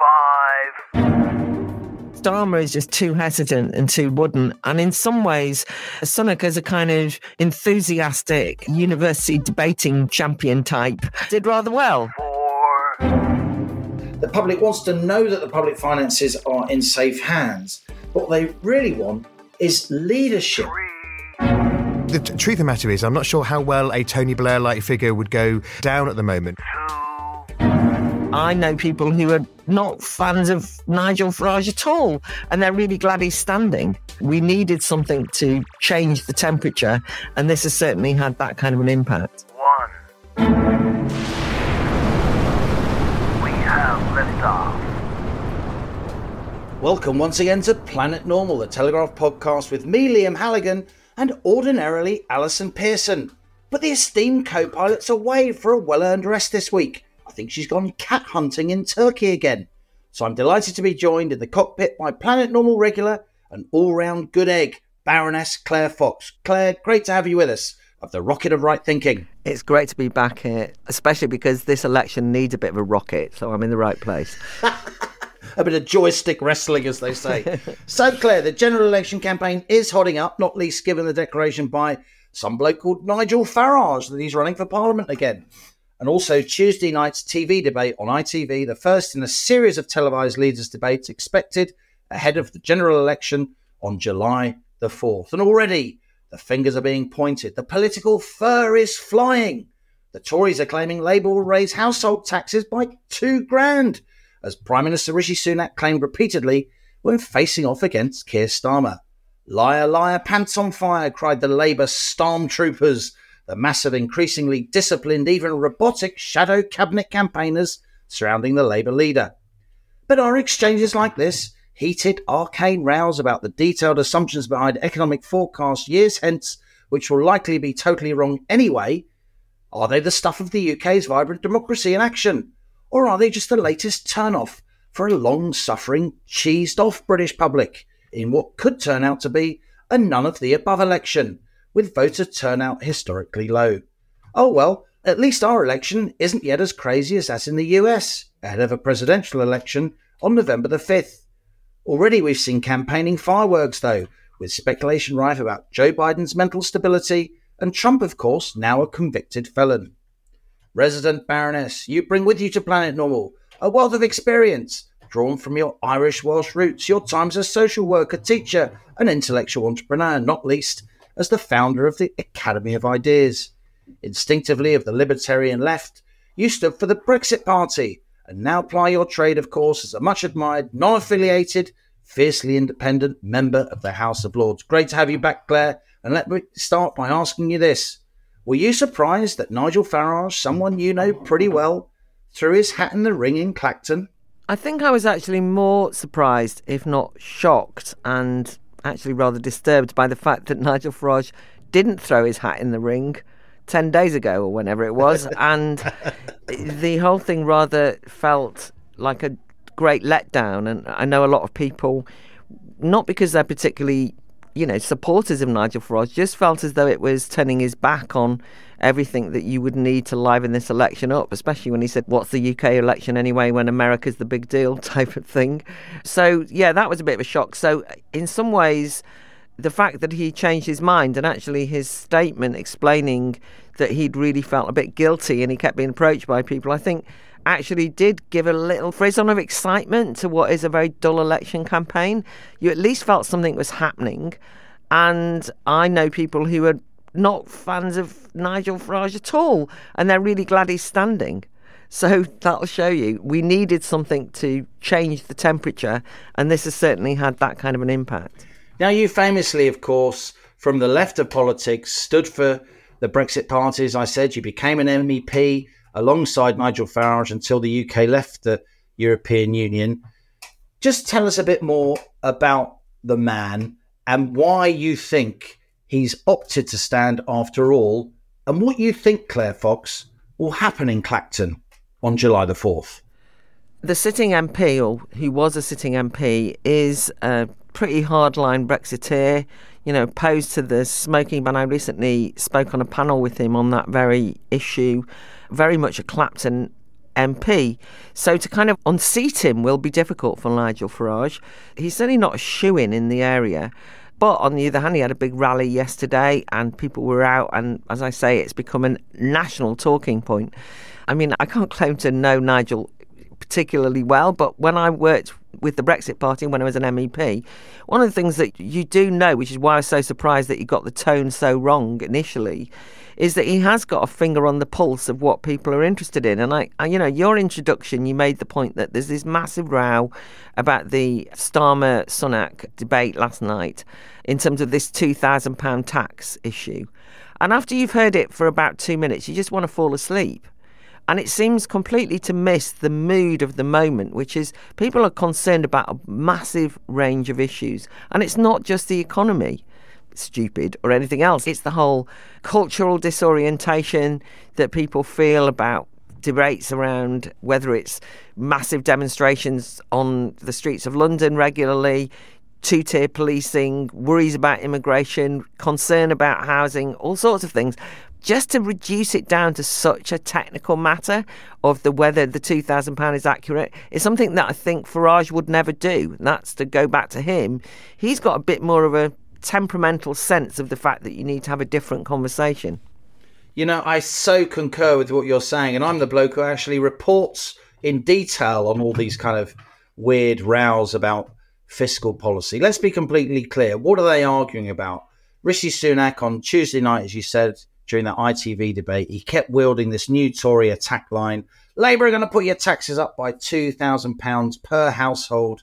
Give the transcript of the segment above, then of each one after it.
five. Starmer is just too hesitant and too wooden. And in some ways, Sunak, is a kind of enthusiastic university debating champion type, did rather well. Four. The public wants to know that the public finances are in safe hands. What they really want is leadership. The t- truth of the matter is, I'm not sure how well a Tony Blair like figure would go down at the moment. I know people who are not fans of Nigel Farage at all, and they're really glad he's standing. We needed something to change the temperature, and this has certainly had that kind of an impact. One. We have liftoff. Welcome once again to Planet Normal, the Telegraph podcast with me, Liam Halligan, and ordinarily Alison Pearson. But the esteemed co pilot's away for a well earned rest this week. Think she's gone cat hunting in Turkey again. So I'm delighted to be joined in the cockpit by Planet Normal regular and all round good egg, Baroness Claire Fox. Claire, great to have you with us of the Rocket of Right Thinking. It's great to be back here, especially because this election needs a bit of a rocket, so I'm in the right place. a bit of joystick wrestling, as they say. so, Claire, the general election campaign is hotting up, not least given the declaration by some bloke called Nigel Farage that he's running for Parliament again. And also Tuesday night's TV debate on ITV, the first in a series of televised leaders' debates expected ahead of the general election on July the 4th. And already the fingers are being pointed. The political fur is flying. The Tories are claiming Labour will raise household taxes by two grand, as Prime Minister Rishi Sunak claimed repeatedly when facing off against Keir Starmer. Liar, liar, pants on fire, cried the Labour stormtroopers, the massive, increasingly disciplined, even robotic shadow cabinet campaigners surrounding the Labour leader. But are exchanges like this heated, arcane rows about the detailed assumptions behind economic forecasts years hence, which will likely be totally wrong anyway, are they the stuff of the UK's vibrant democracy in action? Or are they just the latest turn-off for a long suffering, cheesed off British public in what could turn out to be a none of the above election, with voter turnout historically low? Oh well, at least our election isn't yet as crazy as that in the US, ahead of a presidential election on November the 5th. Already we've seen campaigning fireworks, though, with speculation rife about Joe Biden's mental stability, and Trump, of course, now a convicted felon. Resident Baroness, you bring with you to Planet Normal a wealth of experience drawn from your Irish Welsh roots, your time as a social worker, teacher, and intellectual entrepreneur, not least as the founder of the Academy of Ideas. Instinctively of the libertarian left, you stood for the Brexit Party, and now ply your trade, of course, as a much admired, non affiliated, fiercely independent member of the House of Lords. Great to have you back, Claire. And let me start by asking you this Were you surprised that Nigel Farage, someone you know pretty well, threw his hat in the ring in Clacton? I think I was actually more surprised, if not shocked, and actually rather disturbed by the fact that Nigel Farage didn't throw his hat in the ring 10 days ago or whenever it was. and the whole thing rather felt like a great letdown. And I know a lot of people, not because they're particularly, you know, supporters of Nigel Farage, just felt as though it was turning his back on everything that you would need to liven this election up, especially when he said, What's the UK election anyway when America's the big deal type of thing. So, yeah, that was a bit of a shock. So, in some ways, the fact that he changed his mind and actually his statement explaining that he'd really felt a bit guilty and he kept being approached by people, I think actually did give a little frisson of excitement to what is a very dull election campaign. You at least felt something was happening. And I know people who are not fans of Nigel Farage at all, and they're really glad he's standing. So that'll show you we needed something to change the temperature, and this has certainly had that kind of an impact. Now, you famously, of course, from the left of politics, stood for the Brexit Party. As I said, you became an MEP alongside Nigel Farage until the UK left the European Union. Just tell us a bit more about the man and why you think he's opted to stand after all, and what you think, Claire Fox, will happen in Clacton on July the 4th. The sitting MP, or who was a sitting MP, is a pretty hardline Brexiteer, you know, opposed to the smoking ban. I recently spoke on a panel with him on that very issue. Very much a Clacton MP. So to kind of unseat him will be difficult for Nigel Farage. He's certainly not a shoe in in the area. But on the other hand, he had a big rally yesterday and people were out. And as I say, it's become a national talking point. I mean, I can't claim to know Nigel particularly well, but when I worked with the Brexit Party when I was an MEP, one of the things that you do know, which is why I was so surprised that you got the tone so wrong initially, is that he has got a finger on the pulse of what people are interested in. And I, I, you know, your introduction, you made the point that there's this massive row about the Starmer Sunak debate last night in terms of this £2,000 tax issue. And after you've heard it for about two minutes, you just want to fall asleep. And it seems completely to miss the mood of the moment, which is people are concerned about a massive range of issues. And it's not just the economy, stupid, or anything else. It's the whole cultural disorientation that people feel about debates around whether it's massive demonstrations on the streets of London regularly, two tier policing, worries about immigration, concern about housing, all sorts of things just to reduce it down to such a technical matter of the whether the two thousand pound is accurate is something that I think Farage would never do. And that's to go back to him. He's got a bit more of a temperamental sense of the fact that you need to have a different conversation. You know, I so concur with what you're saying, and I'm the bloke who actually reports in detail on all these kind of weird rows about fiscal policy. Let's be completely clear. What are they arguing about? Rishi Sunak on Tuesday night, as you said, during that ITV debate, he kept wielding this new Tory attack line. Labour are going to put your taxes up by £2,000 per household,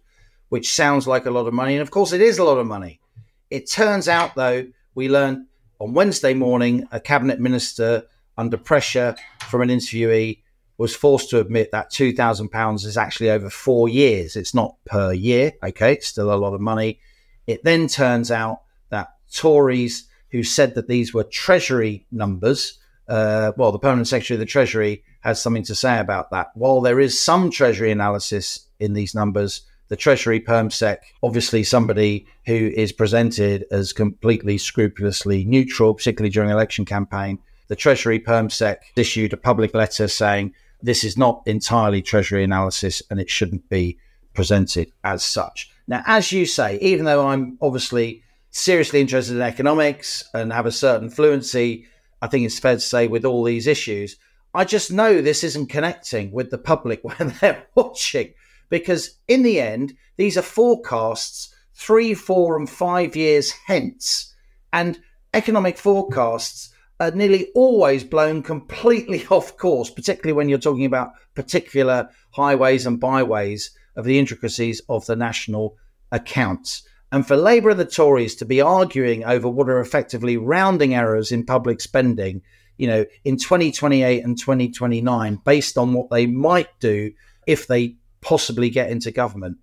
which sounds like a lot of money. And of course, it is a lot of money. It turns out, though, we learned on Wednesday morning, a cabinet minister, under pressure from an interviewee, was forced to admit that £2,000 is actually over four years. It's not per year. Okay, it's still a lot of money. It then turns out that Tories who said that these were Treasury numbers. Uh, well, the permanent secretary of the Treasury has something to say about that. While there is some Treasury analysis in these numbers, the Treasury PermSec, obviously somebody who is presented as completely scrupulously neutral, particularly during election campaign. The Treasury PermSec issued a public letter saying this is not entirely Treasury analysis and it shouldn't be presented as such. Now, as you say, even though I'm obviously seriously interested in economics and have a certain fluency, I think it's fair to say, with all these issues, I just know this isn't connecting with the public when they're watching. Because in the end, these are forecasts three, four, and five years hence. And economic forecasts are nearly always blown completely off course, particularly when you're talking about particular highways and byways of the intricacies of the national accounts. And for Labour and the Tories to be arguing over what are effectively rounding errors in public spending, you know, in 2028 and 2029, based on what they might do if they possibly get into government,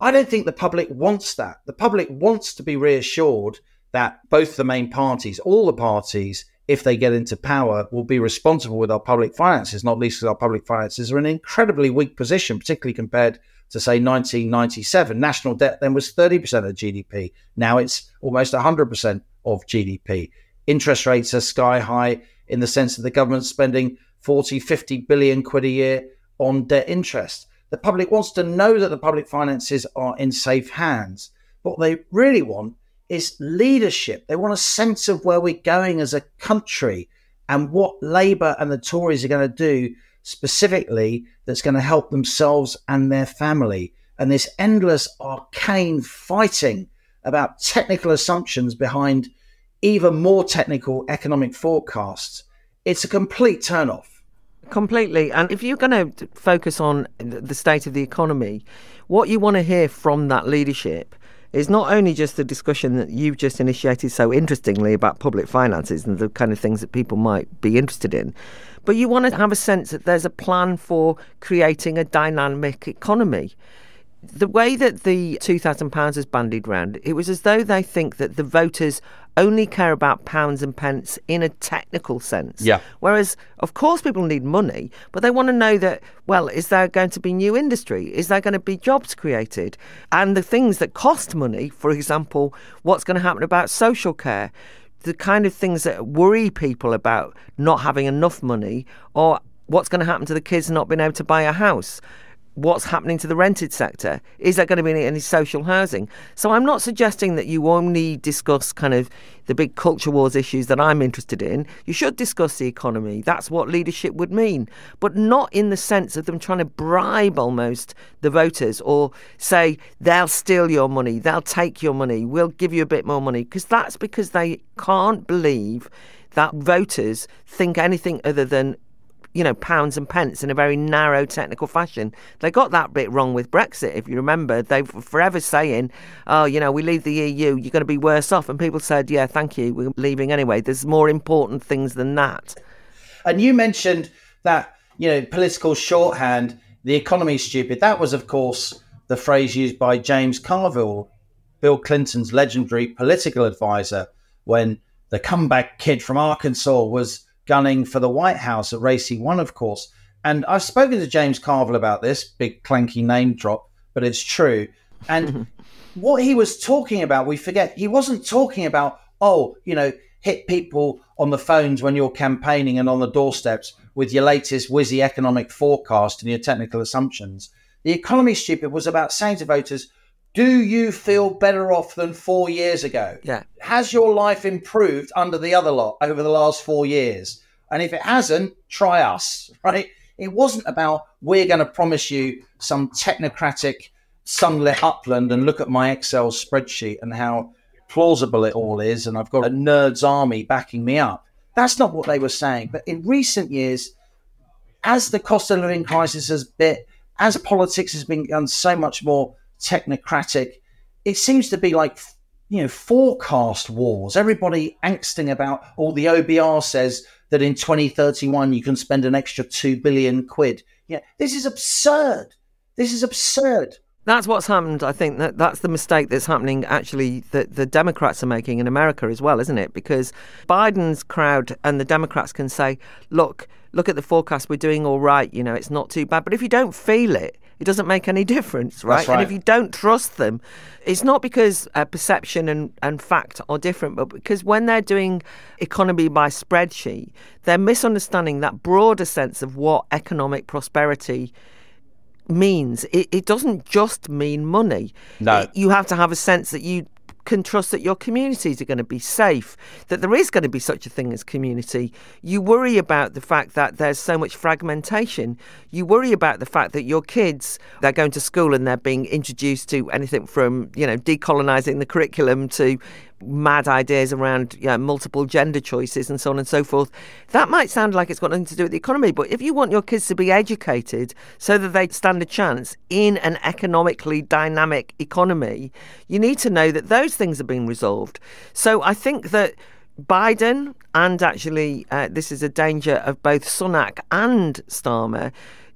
I don't think the public wants that. The public wants to be reassured that both the main parties, all the parties, if they get into power, will be responsible with our public finances, not least because our public finances are in an incredibly weak position, particularly compared to say 1997. National debt then was 30% of GDP. Now it's almost 100% of GDP. Interest rates are sky high in the sense that the government's spending 40, 50 billion quid a year on debt interest. The public wants to know that the public finances are in safe hands. What they really want is leadership. They want a sense of where we're going as a country and what Labour and the Tories are going to do specifically that's going to help themselves and their family. And this endless arcane fighting about technical assumptions behind even more technical economic forecasts, it's a complete turnoff. Completely. And if you're going to focus on the state of the economy, what you want to hear from that leadership is not only just the discussion that you've just initiated so interestingly about public finances and the kind of things that people might be interested in, but you want to have a sense that there's a plan for creating a dynamic economy. The way that the £2,000 is bandied round, it was as though they think that the voters only care about pounds and pence in a technical sense. Yeah. Whereas, of course, people need money, but they want to know that, well, is there going to be new industry? Is there going to be jobs created? And the things that cost money, for example, what's going to happen about social care? the kind of things that worry people about not having enough money or what's going to happen to the kids not being able to buy a house? What's happening to the rented sector? Is there going to be any social housing? So I'm not suggesting that you only discuss kind of the big culture wars issues that I'm interested in. You should discuss the economy. That's what leadership would mean, but not in the sense of them trying to bribe almost the voters or say they'll steal your money, they'll take your money, we'll give you a bit more money, because that's because they can't believe that voters think anything other than you know, pounds and pence in a very narrow technical fashion. They got that bit wrong with Brexit, if you remember. They were forever saying, oh, you know, we leave the EU, you're going to be worse off. And people said, yeah, thank you, we're leaving anyway. There's more important things than that. And you mentioned that, you know, political shorthand, the economy's stupid. That was, of course, the phrase used by James Carville, Bill Clinton's legendary political advisor, when the comeback kid from Arkansas was gunning for the White House at Racy One, of course. And I've spoken to James Carville about this big clanky name drop, but it's true. And what he was talking about, we forget. He wasn't talking about, oh, you know, hit people on the phones when you're campaigning and on the doorsteps with your latest whizzy economic forecast and your technical assumptions. The economy stupid was about saying to voters, do you feel better off than four years ago? Yeah. Has your life improved under the other lot over the last four years? And if it hasn't, try us, right? It wasn't about we're going to promise you some technocratic sunlit upland and look at my Excel spreadsheet and how plausible it all is. And I've got a nerd's army backing me up. That's not what they were saying. But in recent years, as the cost of living crisis has bit, as politics has been done so much more technocratic. It seems to be like you know forecast wars. Everybody angsting about. All the OBR says that in 2031 you can spend an extra two billion quid. Yeah, this is absurd. This is absurd. That's what's happened. I think that that's the mistake that's happening. Actually, that the Democrats are making in America as well, isn't it? Because Biden's crowd and the Democrats can say, "Look, look at the forecast. We're doing all right. You know, it's not too bad." But if you don't feel it, it doesn't make any difference, right? right. And if you don't trust them, it's not because uh, perception and, and fact are different, but because when they're doing economy by spreadsheet, they're misunderstanding that broader sense of what economic prosperity means. It, it doesn't just mean money. No. It- you have to have a sense that you can trust that your communities are going to be safe, that there is going to be such a thing as community. You worry about the fact that there's so much fragmentation. You worry about the fact that your kids, they're going to school and they're being introduced to anything from, you know, decolonizing the curriculum to mad ideas around you know, multiple gender choices and so on and so forth. That might sound like it's got nothing to do with the economy, but if you want your kids to be educated so that they stand a chance in an economically dynamic economy, you need to know that those things are being resolved. So I think that. Biden and actually, uh, this is a danger of both Sunak and Starmer.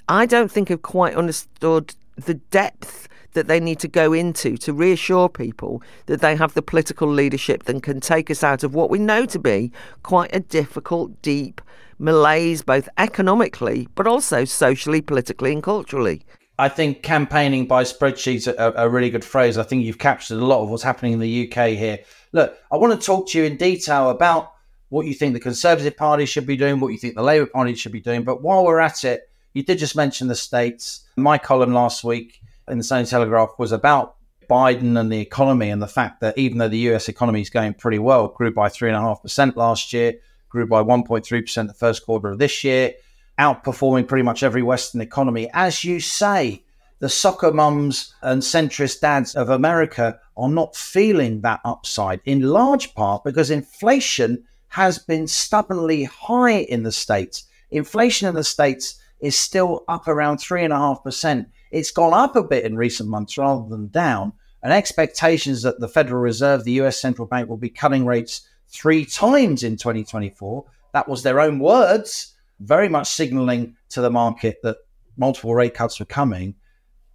I don't think have quite understood the depth that they need to go into to reassure people that they have the political leadership that can take us out of what we know to be quite a difficult, deep malaise, both economically but also socially, politically, and culturally. I think campaigning by spreadsheets are a, a really good phrase. I think you've captured a lot of what's happening in the UK here. Look, I want to talk to you in detail about what you think the Conservative Party should be doing, what you think the Labour Party should be doing. But while we're at it, you did just mention the states. My column last week in the Sunday Telegraph was about Biden and the economy and the fact that even though the US economy is going pretty well, grew by 3.5% last year, grew by 1.3% the first quarter of this year, outperforming pretty much every Western economy. As you say, the soccer mums and centrist dads of America are not feeling that upside in large part because inflation has been stubbornly high in the States. Inflation in the States is still up around 3.5%. It's gone up a bit in recent months rather than down. And expectations that the Federal Reserve, the US central bank, will be cutting rates three times in 2024. That was their own words, very much signaling to the market that multiple rate cuts were coming.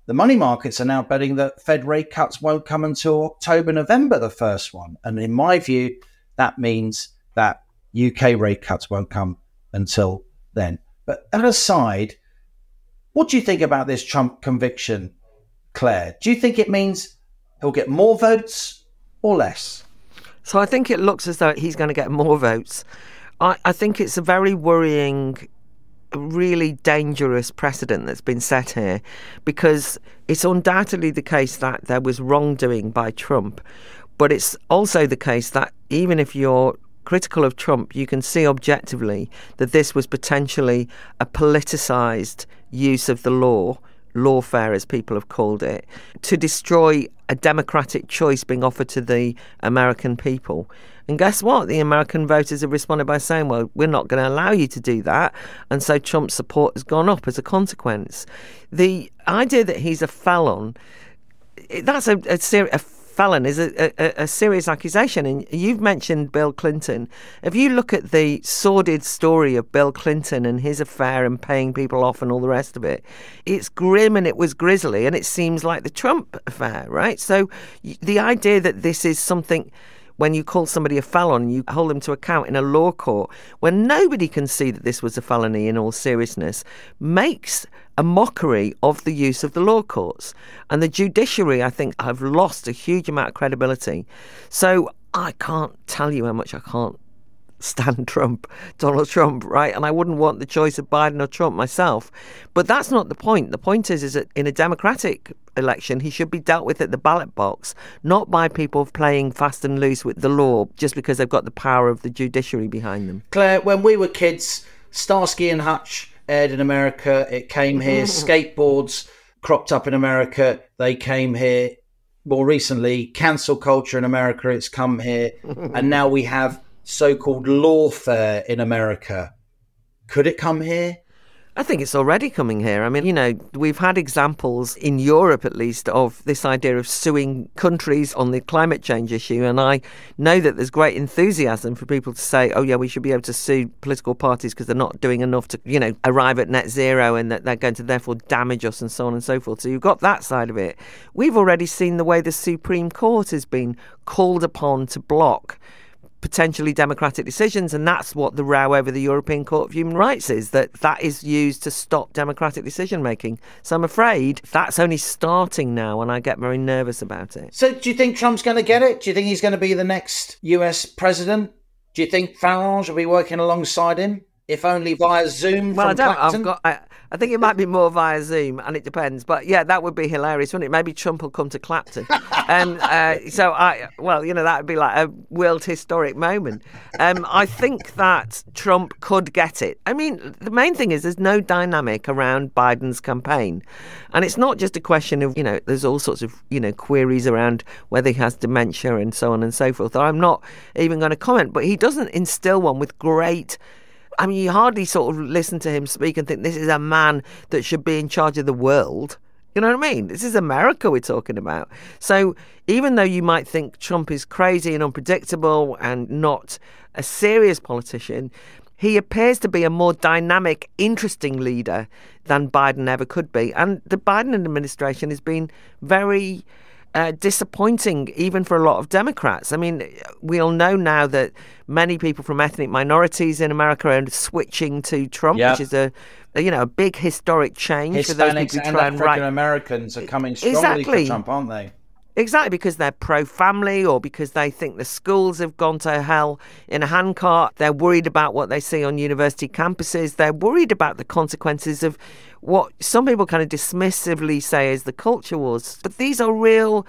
The money markets are now betting that Fed rate cuts won't come until October, November, the first one. And in my view, that means that UK rate cuts won't come until then. But that aside, what do you think about this Trump conviction, Claire? Do you think it means he'll get more votes or less? So I think it looks as though he's going to get more votes. I, I think it's a very worrying really dangerous precedent that's been set here because it's undoubtedly the case that there was wrongdoing by Trump. But it's also the case that even if you're critical of Trump, you can see objectively that this was potentially a politicized use of the law, lawfare as people have called it, to destroy a democratic choice being offered to the American people. And guess what? The American voters have responded by saying, well, we're not going to allow you to do that. And so Trump's support has gone up as a consequence. The idea that he's a felon, that's a, a, a felon is a, a, a, serious accusation. And you've mentioned Bill Clinton. If you look at the sordid story of Bill Clinton and his affair and paying people off and all the rest of it, it's grim and it was grisly and it seems like the Trump affair, right? So the idea that this is something when you call somebody a felon, you hold them to account in a law court, when nobody can see that this was a felony in all seriousness, makes a mockery of the use of the law courts. And the judiciary, I think, have lost a huge amount of credibility. So I can't tell you how much I can't stand Trump, Donald Trump, right? And I wouldn't want the choice of Biden or Trump myself. But that's not the point. The point is, is that in a democratic election, he should be dealt with at the ballot box, not by people playing fast and loose with the law just because they've got the power of the judiciary behind them. Claire, when we were kids, Starsky and Hutch aired in America. It came here. Skateboards cropped up in America. They came here. More recently, cancel culture in America. It's come here, and now we have so-called lawfare in America. Could it come here? I think it's already coming here. I mean, you know, we've had examples in Europe, at least, of this idea of suing countries on the climate change issue. And I know that there's great enthusiasm for people to say, oh, yeah, we should be able to sue political parties because they're not doing enough to, you know, arrive at net zero and that they're going to therefore damage us and so on and so forth. So you've got that side of it. We've already seen the way the Supreme Court has been called upon to block potentially democratic decisions and that's what the row over the European Court of Human Rights is that that is used to stop democratic decision making. So I'm afraid that's only starting now and I get very nervous about it. So do you think Trump's going to get it? Do you think he's going to be the next US president? Do you think Farage will be working alongside him if only via Zoom well, I don't, Clacton? I've got, I, I think it might be more via Zoom, and it depends. But yeah, that would be hilarious, wouldn't it? Maybe Trump will come to Clacton. um, uh, so I, well, you know, that would be like a world historic moment. Um, I think that Trump could get it. I mean, the main thing is there's no dynamic around Biden's campaign, and it's not just a question of you know, there's all sorts of you know queries around whether he has dementia and so on and so forth. I'm not even going to comment, but he doesn't instill one with great I mean, you hardly sort of listen to him speak and think this is a man that should be in charge of the world. You know what I mean? This is America we're talking about. So even though you might think Trump is crazy and unpredictable and not a serious politician, he appears to be a more dynamic, interesting leader than Biden ever could be. And the Biden administration has been very uh, disappointing even for a lot of Democrats. I mean, we all know now that many people from ethnic minorities in America are switching to Trump, Yep. which is a, a, you know a big historic change for those Hispanics people who and try and African Americans are coming strongly Exactly. for Trump, aren't they? Exactly, because they're pro family or because they think the schools have gone to hell in a handcart. They're worried about what they see on university campuses. They're worried about the consequences of what some people kind of dismissively say is the culture wars. But these are real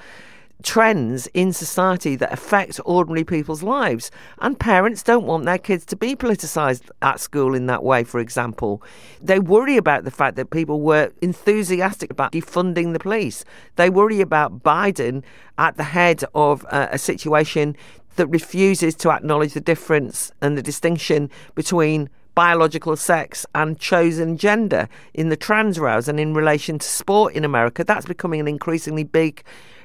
trends in society that affect ordinary people's lives. And parents don't want their kids to be politicised at school in that way, for example. They worry about the fact that people were enthusiastic about defunding the police. They worry about Biden at the head of uh, a situation that refuses to acknowledge the difference and the distinction between biological sex and chosen gender in the trans rows and in relation to sport in America. That's becoming an increasingly big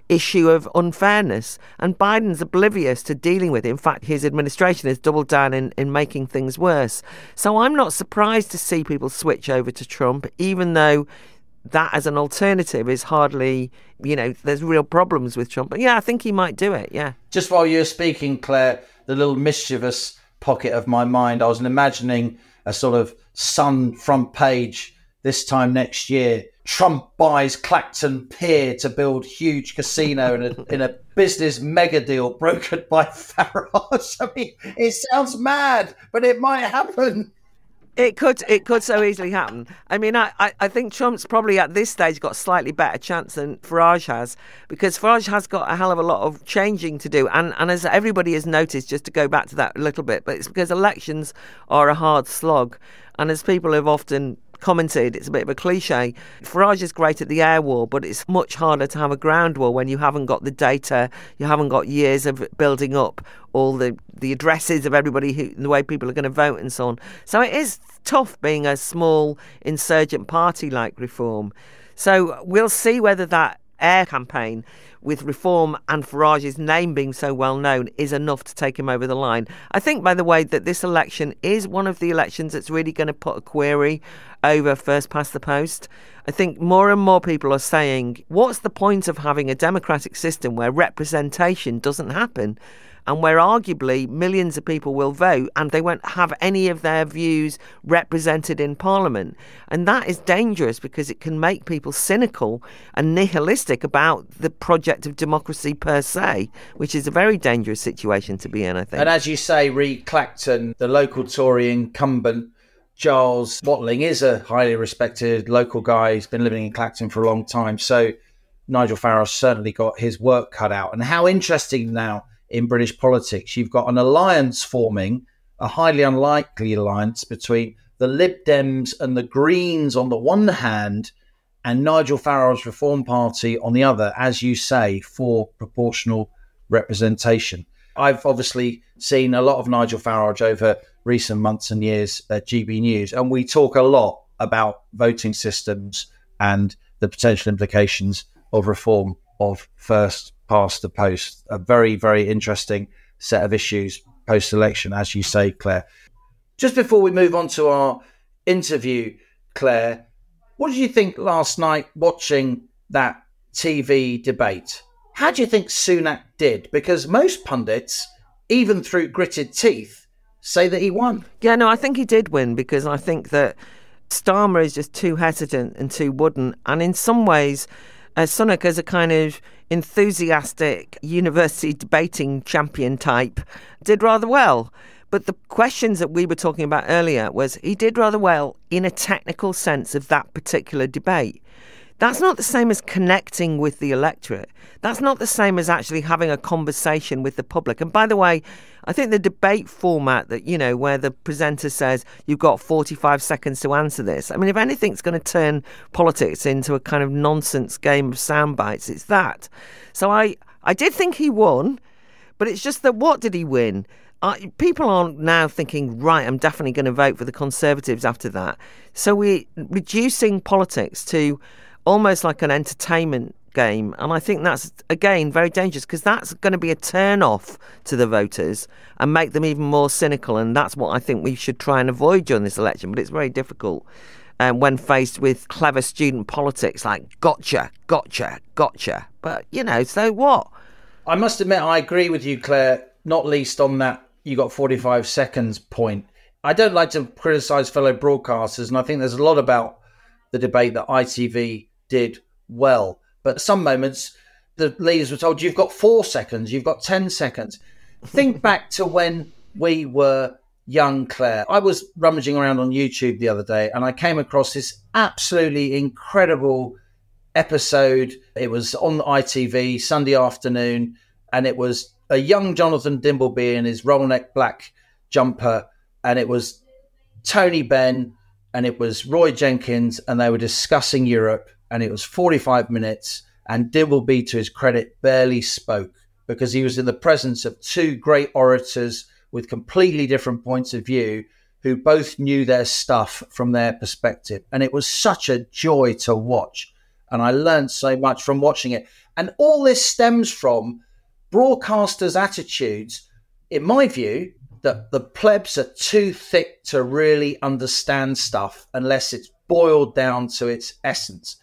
issue of unfairness. And Biden's oblivious to dealing with it. In fact, his administration has doubled down in, in making things worse. So I'm not surprised to see people switch over to Trump, even though that as an alternative is hardly, you know, there's real problems with Trump. But yeah, I think he might do it. Yeah. Just while you're speaking, Claire, the little mischievous pocket of my mind, I was imagining a sort of Sun front page this time next year. Trump buys Clacton Pier to build huge casino in a, in a business mega deal brokered by Farage. I mean, it sounds mad, but it might happen. It could it could so easily happen. I mean, I, I, I think Trump's probably at this stage got a slightly better chance than Farage has because Farage has got a hell of a lot of changing to do. And, and as everybody has noticed, just to go back to that a little bit, but it's because elections are a hard slog. And as people have often commented, it's a bit of a cliche. Farage is great at the air war, but it's much harder to have a ground war when you haven't got the data, you haven't got years of building up all the, the addresses of everybody who the way people are going to vote and so on. So it is tough being a small insurgent party like Reform. So we'll see whether that air campaign with Reform and Farage's name being so well known is enough to take him over the line. I think, by the way, that this election is one of the elections that's really going to put a query over first past the post. I think more and more people are saying, what's the point of having a democratic system where representation doesn't happen? And where arguably millions of people will vote and they won't have any of their views represented in Parliament. And that is dangerous because it can make people cynical and nihilistic about the project of democracy per se, which is a very dangerous situation to be in, I think. And as you say, Reed Clacton, the local Tory incumbent, Giles Watling is a highly respected local guy. He's been living in Clacton for a long time. So Nigel Farage certainly got his work cut out. And how interesting now in British politics. You've got an alliance forming, a highly unlikely alliance between the Lib Dems and the Greens on the one hand, and Nigel Farage's Reform Party on the other, as you say, for proportional representation. I've obviously seen a lot of Nigel Farage over recent months and years at GB News, and we talk a lot about voting systems and the potential implications of reform of first past the post. A very, very interesting set of issues post election, as you say, Claire. Just before we move on to our interview, Claire, what did you think last night watching that TV debate? How do you think Sunak did? Because most pundits, even through gritted teeth, say that he won. Yeah, no, I think he did win because I think that Starmer is just too hesitant and too wooden. And in some ways, uh, Sunak is a kind of enthusiastic university debating champion type, did rather well. But the questions that we were talking about earlier was he did rather well in a technical sense of that particular debate. That's not the same as connecting with the electorate. That's not the same as actually having a conversation with the public. And by the way, I think the debate format that, you know, where the presenter says you've got 45 seconds to answer this, I mean, if anything's going to turn politics into a kind of nonsense game of sound bites, it's that. So I, I did think he won, but it's just that what did he win? I, people aren't now thinking, right, I'm definitely going to vote for the Conservatives after that. So we're reducing politics to almost like an entertainment game. And I think that's, again, very dangerous because that's going to be a turn off to the voters and make them even more cynical. And that's what I think we should try and avoid during this election. But it's very difficult um, when faced with clever student politics like gotcha, gotcha, gotcha. But, you know, so what? I must admit, I agree with you, Claire, not least on that you got 45 seconds point. I don't like to criticise fellow broadcasters, and I think there's a lot about the debate that ITV did well. But some moments, the leaders were told, you've got four seconds, you've got 10 seconds. Think back to when we were young, Claire. I was rummaging around on YouTube the other day and I came across this absolutely incredible episode. It was on ITV Sunday afternoon and it was a young Jonathan Dimbleby in his roll neck black jumper. And it was Tony Benn and it was Roy Jenkins and they were discussing Europe and it was 45 minutes. And Dimbleby, to his credit, barely spoke because he was in the presence of two great orators with completely different points of view who both knew their stuff from their perspective. And it was such a joy to watch. And I learned so much from watching it. And all this stems from broadcasters' attitudes, in my view, that the plebs are too thick to really understand stuff unless it's boiled down to its essence.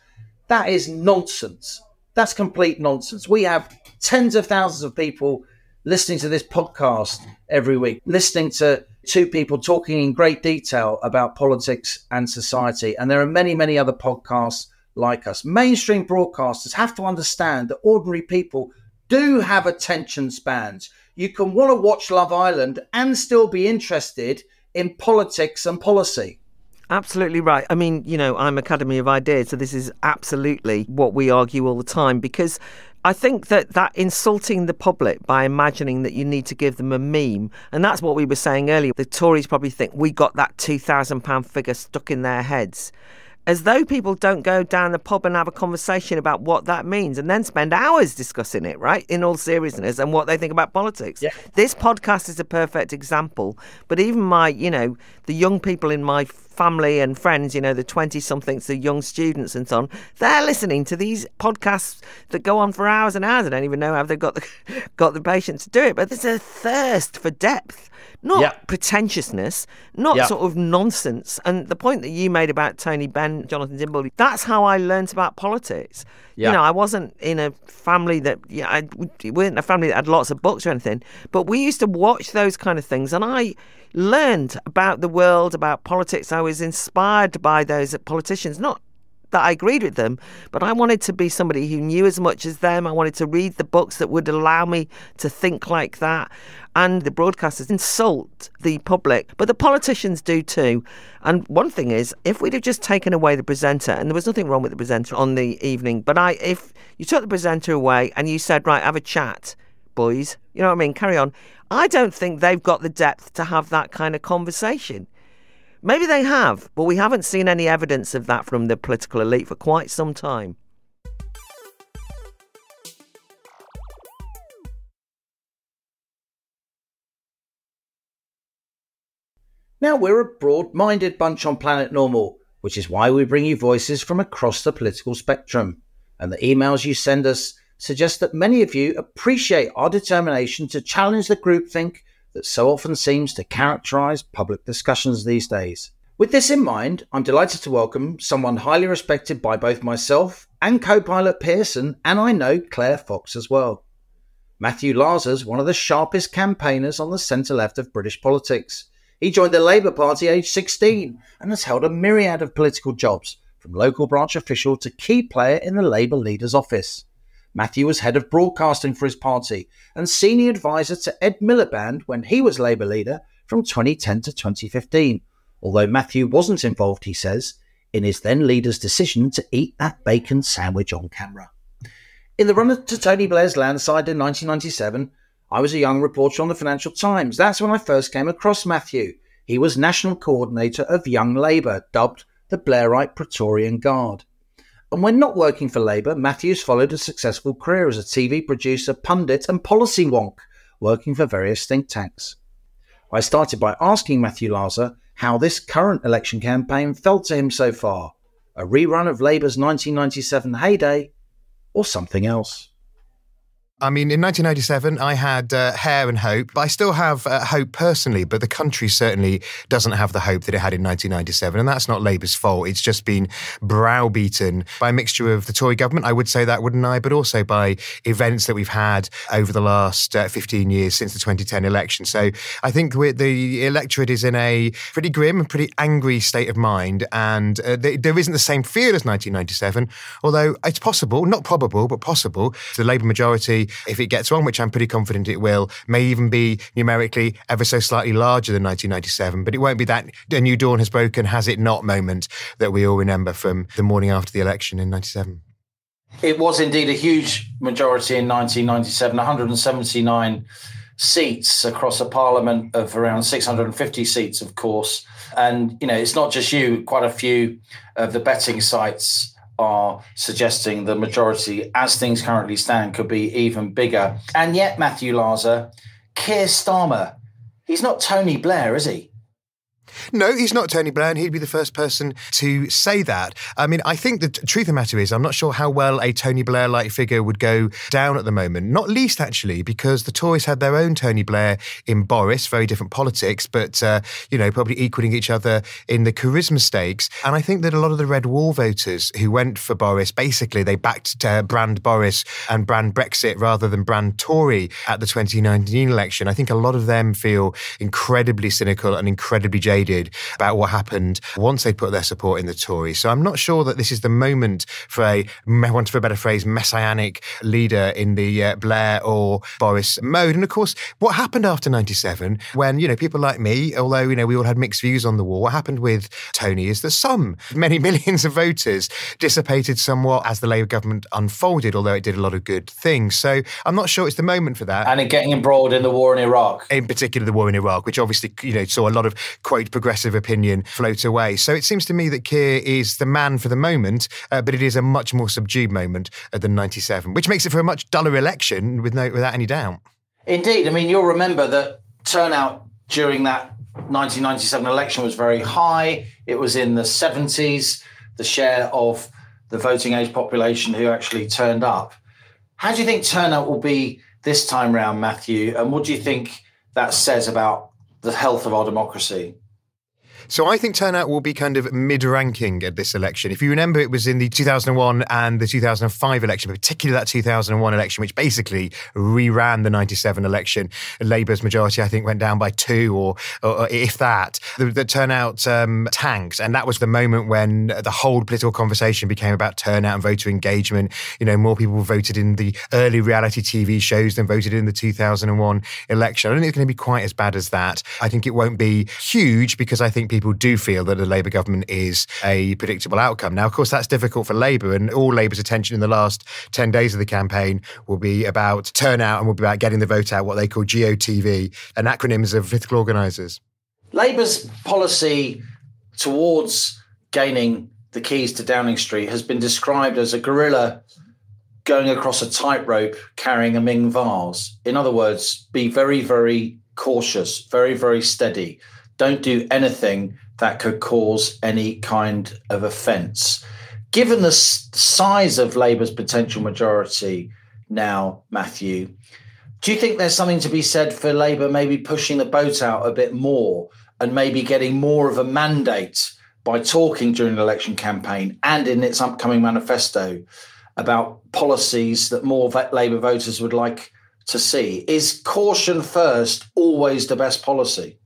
That is nonsense. That's complete nonsense. We have tens of thousands of people listening to this podcast every week, listening to two people talking in great detail about politics and society. And there are many, many other podcasts like us. Mainstream broadcasters have to understand that ordinary people do have attention spans. You can want to watch Love Island and still be interested in politics and policy. Absolutely right. I mean, you know, I'm Academy of Ideas, so this is absolutely what we argue all the time because I think that that insulting the public by imagining that you need to give them a meme, and that's what we were saying earlier. The Tories probably think we got that £2,000 figure stuck in their heads as though people don't go down the pub and have a conversation about what that means and then spend hours discussing it, right? In all seriousness and what they think about politics. Yeah. This podcast is a perfect example. But even my, you know, the young people in my family and friends, you know, the 20 somethings, the young students and so on, they're listening to these podcasts that go on for hours and hours. I don't even know how they've got the, got the patience to do it. But there's a thirst for depth not Yeah. pretentiousness, not Yeah. sort of nonsense. And the point that you made about Tony Benn, Jonathan Dimble, that's how I learnt about politics. Yeah. You know, I wasn't in a family that, yeah, I we weren't a family that had lots of books or anything, but we used to watch those kind of things, and I learned about the world, about politics. I was inspired by those politicians, not that I agreed with them, but I wanted to be somebody who knew as much as them. I wanted to read the books that would allow me to think like that. And the broadcasters insult the public, but the politicians do too. And one thing is, if we'd have just taken away the presenter, and there was nothing wrong with the presenter on the evening, but I, if you took the presenter away and you said, right, have a chat, boys, you know what I mean, carry on. I don't think they've got the depth to have that kind of conversation. Maybe they have, but we haven't seen any evidence of that from the political elite for quite some time. Now, we're a broad minded bunch on Planet Normal, which is why we bring you voices from across the political spectrum. And the emails you send us suggest that many of you appreciate our determination to challenge the groupthink that so often seems to characterise public discussions these days. With this in mind, I'm delighted to welcome someone highly respected by both myself and co pilot Pearson, and I know Claire Fox as well. Matthew Laza's one of the sharpest campaigners on the centre left of British politics. He joined the Labour Party aged 16 and has held a myriad of political jobs, from local branch official to key player in the Labour leader's office. Matthew was head of broadcasting for his party and senior advisor to Ed Miliband when he was Labour leader from 2010 to 2015. Although Matthew wasn't involved, he says, in his then leader's decision to eat that bacon sandwich on camera. In the run up to Tony Blair's landslide in 1997, I was a young reporter on the Financial Times. That's when I first came across Matthew. He was national coordinator of Young Labour, dubbed the Blairite Praetorian Guard. And when not working for Labour, Matthews followed a successful career as a TV producer, pundit, and policy wonk, working for various think tanks. I started by asking Matthew Laza how this current election campaign felt to him so far a rerun of Labour's 1997 heyday, or something else. I mean, in 1997, I had uh, hair and hope, but I still have uh, hope personally. But the country certainly doesn't have the hope that it had in 1997. And that's not Labour's fault. It's just been browbeaten by a mixture of the Tory government, I would say that, wouldn't I? But also by events that we've had over the last uh, 15 years since the 2010 election. So I think the electorate is in a pretty grim and pretty angry state of mind. And uh, th- there isn't the same feel as 1997, although it's possible, not probable, but possible, the Labour majority if it gets on, which I'm pretty confident it will, may even be numerically ever so slightly larger than 1997. But it won't be that a new dawn has broken, has it not moment that we all remember from the morning after the election in 97. It was indeed a huge majority in 1997, 179 seats across a parliament of around 650 seats, of course. And, you know, it's not just you, quite a few of the betting sites are suggesting the majority, as things currently stand, could be even bigger. And yet, Matthew Laza, Keir Starmer, he's not Tony Blair, is he? No, he's not Tony Blair, he'd be the first person to say that. I mean, I think the truth of the matter is, I'm not sure how well a Tony Blair like figure would go down at the moment. Not least, actually, because the Tories had their own Tony Blair in Boris, very different politics, but, uh, you know, probably equaling each other in the charisma stakes. And I think that a lot of the Red Wall voters who went for Boris, basically, they backed uh, brand Boris and brand Brexit rather than brand Tory at the 2019 election. I think a lot of them feel incredibly cynical and incredibly jaded divided about what happened once they put their support in the Tories. So I'm not sure that this is the moment for a, want for a better phrase, messianic leader in the uh, Blair or Boris mode. And of course, what happened after 97 when, you know, people like me, although, you know, we all had mixed views on the war, what happened with Tony is that some, many millions of voters dissipated somewhat as the Labour government unfolded, although it did a lot of good things. So I'm not sure it's the moment for that. And in getting embroiled in the war in Iraq. In particular, the war in Iraq, which obviously, you know, saw a lot of, quote, progressive opinion float away. So it seems to me that Keir is the man for the moment, uh, but it is a much more subdued moment uh, than 97, which makes it for a much duller election with no, without any doubt. Indeed. I mean, you'll remember that turnout during that 1997 election was very high. It was in the 70s, the share of the voting age population who actually turned up. How do you think turnout will be this time round, Matthew? And what do you think that says about the health of our democracy? So I think turnout will be kind of mid-ranking at this election. If you remember, it was in the 2001 and the 2005 election, particularly that 2001 election, which basically reran the 97 election. Labour's majority, I think, went down by two, or, or if that. The, the turnout um, tanked, and that was the moment when the whole political conversation became about turnout and voter engagement. You know, more people voted in the early reality TV shows than voted in the 2001 election. I don't think it's going to be quite as bad as that. I think it won't be huge because I think people do feel that the Labour government is a predictable outcome. Now, of course, that's difficult for Labour, and all Labour's attention in the last 10 days of the campaign will be about turnout and will be about getting the vote out, what they call GOTV, an acronyms of political organisers. Labour's policy towards gaining the keys to Downing Street has been described as a guerrilla going across a tightrope carrying a Ming vase. In other words, be very, very cautious, very, very steady don't do anything that could cause any kind of offence. Given the size of Labour's potential majority now, Matthew, do you think there's something to be said for Labour maybe pushing the boat out a bit more and maybe getting more of a mandate by talking during the election campaign and in its upcoming manifesto about policies that more Labour voters would like to see? Is caution first always the best policy?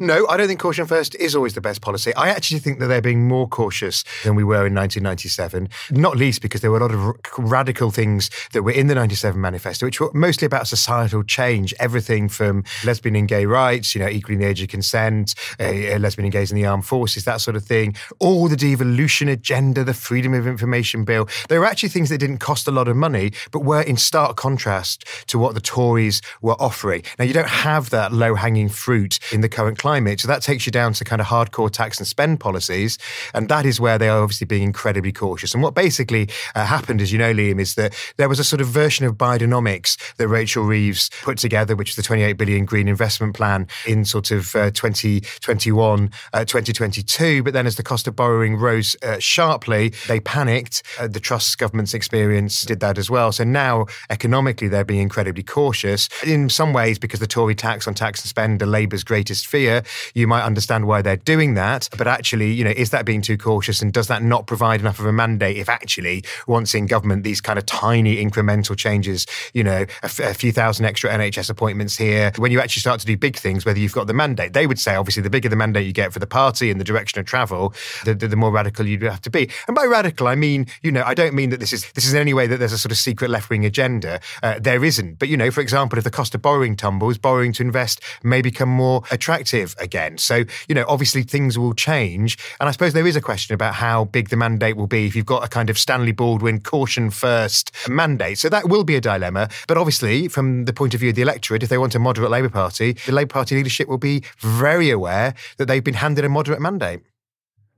No, I don't think caution first is always the best policy. I actually think that they're being more cautious than we were in 1997, not least because there were a lot of radical things that were in the 97 manifesto, which were mostly about societal change, everything from lesbian and gay rights, you know, equally in the age of consent, uh, lesbian and gays in the armed forces, that sort of thing, all the devolution agenda, the freedom of information bill. There were actually things that didn't cost a lot of money, but were in stark contrast to what the Tories were offering. Now, you don't have that low hanging fruit in the current climate. So that takes you down to kind of hardcore tax and spend policies. And that is where they are obviously being incredibly cautious. And what basically uh, happened, as you know, Liam, is that there was a sort of version of Bidenomics that Rachel Reeves put together, which is the 28 billion green investment plan in sort of uh, 2021, uh, 2022. But then as the cost of borrowing rose uh, sharply, they panicked. Uh, the Truss government's experience did that as well. So now economically, they're being incredibly cautious in some ways because the Tory tax on tax and spend are Labour's greatest fear you might understand why they're doing that. But actually, you know, is that being too cautious and does that not provide enough of a mandate if actually, once in government, these kind of tiny incremental changes, you know, a, f- a few thousand extra NHS appointments here, when you actually start to do big things, whether you've got the mandate, they would say, obviously, the bigger the mandate you get for the party and the direction of travel, the, the, the more radical you'd have to be. And by radical, I mean, you know, I don't mean that this is this is in any way that there's a sort of secret left wing agenda. Uh, there isn't. But, you know, for example, if the cost of borrowing tumbles, borrowing to invest may become more attractive again. So, you know, obviously things will change. And I suppose there is a question about how big the mandate will be if you've got a kind of Stanley Baldwin caution first mandate. So that will be a dilemma. But obviously, from the point of view of the electorate, if they want a moderate Labour Party, the Labour Party leadership will be very aware that they've been handed a moderate mandate.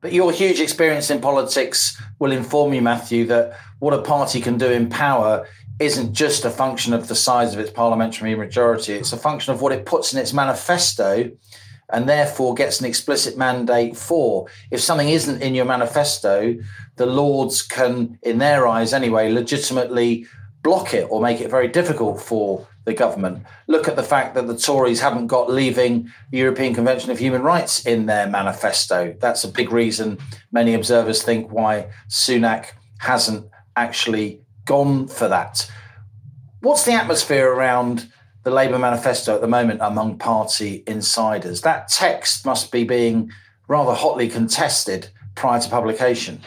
But your huge experience in politics will inform you, Matthew, that what a party can do in power isn't just a function of the size of its parliamentary majority, it's a function of what it puts in its manifesto and therefore gets an explicit mandate for. If something isn't in your manifesto, the Lords can, in their eyes anyway, legitimately block it or make it very difficult for the government. Look at the fact that the Tories haven't got leaving the European Convention of Human Rights in their manifesto. That's a big reason many observers think why Sunak hasn't actually gone for that. What's the atmosphere around the Labour manifesto at the moment among party insiders. That text must be being rather hotly contested prior to publication.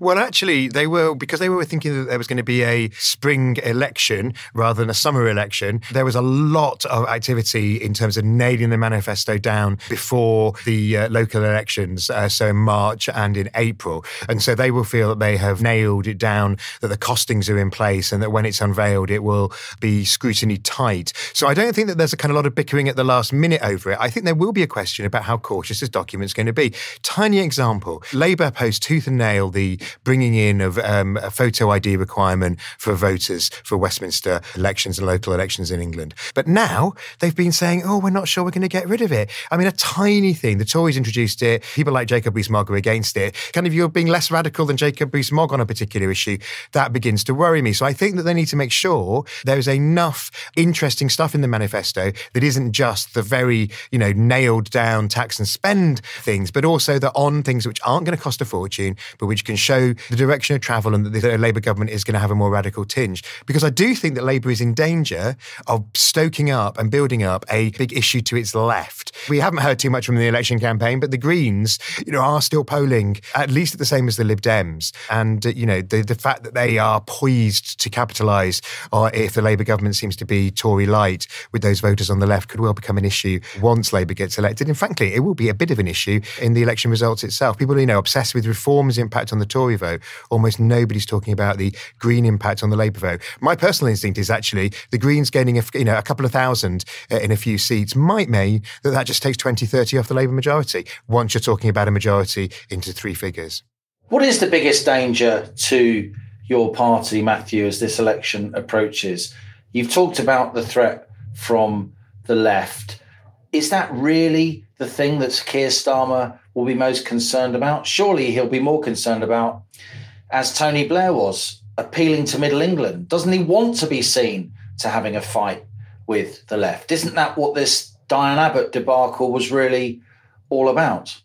Well, actually, they were because they were thinking that there was going to be a spring election rather than a summer election. There was a lot of activity in terms of nailing the manifesto down before the uh, local elections, uh, so in March and in April. And so they will feel that they have nailed it down, that the costings are in place, and that when it's unveiled, it will be scrutiny tight. So I don't think that there's a kind of lot of bickering at the last minute over it. I think there will be a question about how cautious this document's going to be. Tiny example: Labour opposed tooth and nail the bringing in of um, a photo ID requirement for voters for Westminster elections and local elections in England. But now they've been saying, oh, we're not sure we're going to get rid of it. I mean, a tiny thing. The Tories introduced it. People like Jacob Rees-Mogg are against it. Kind of you're being less radical than Jacob Rees-Mogg on a particular issue. That begins to worry me. So I think that they need to make sure there is enough interesting stuff in the manifesto that isn't just the very, you know, nailed down tax and spend things, but also the on things which aren't going to cost a fortune, but which can show the direction of travel and that the Labour government is going to have a more radical tinge. Because I do think that Labour is in danger of stoking up and building up a big issue to its left. We haven't heard too much from the election campaign, but the Greens, you know, are still polling at least at the same as the Lib Dems. And, uh, you know, the, the fact that they are poised to capitalise or if the Labour government seems to be Tory light with those voters on the left could well become an issue once Labour gets elected. And frankly, it will be a bit of an issue in the election results itself. People, you know, obsessed with reform's impact on the Tory vote almost nobody's talking about the Green impact on the Labour vote. My personal instinct is actually the Greens gaining a, you know, a couple of thousand uh, in a few seats might mean that that just takes 20, 30 off the Labour majority once you're talking about a majority into three figures. What is the biggest danger to your party, Matthew, as this election approaches? You've talked about the threat from the left. Is that really the thing that Keir Starmer will be most concerned about? Surely he'll be more concerned about, as Tony Blair was, appealing to Middle England. Doesn't he want to be seen to having a fight with the left? Isn't that what this Diane Abbott debacle was really all about?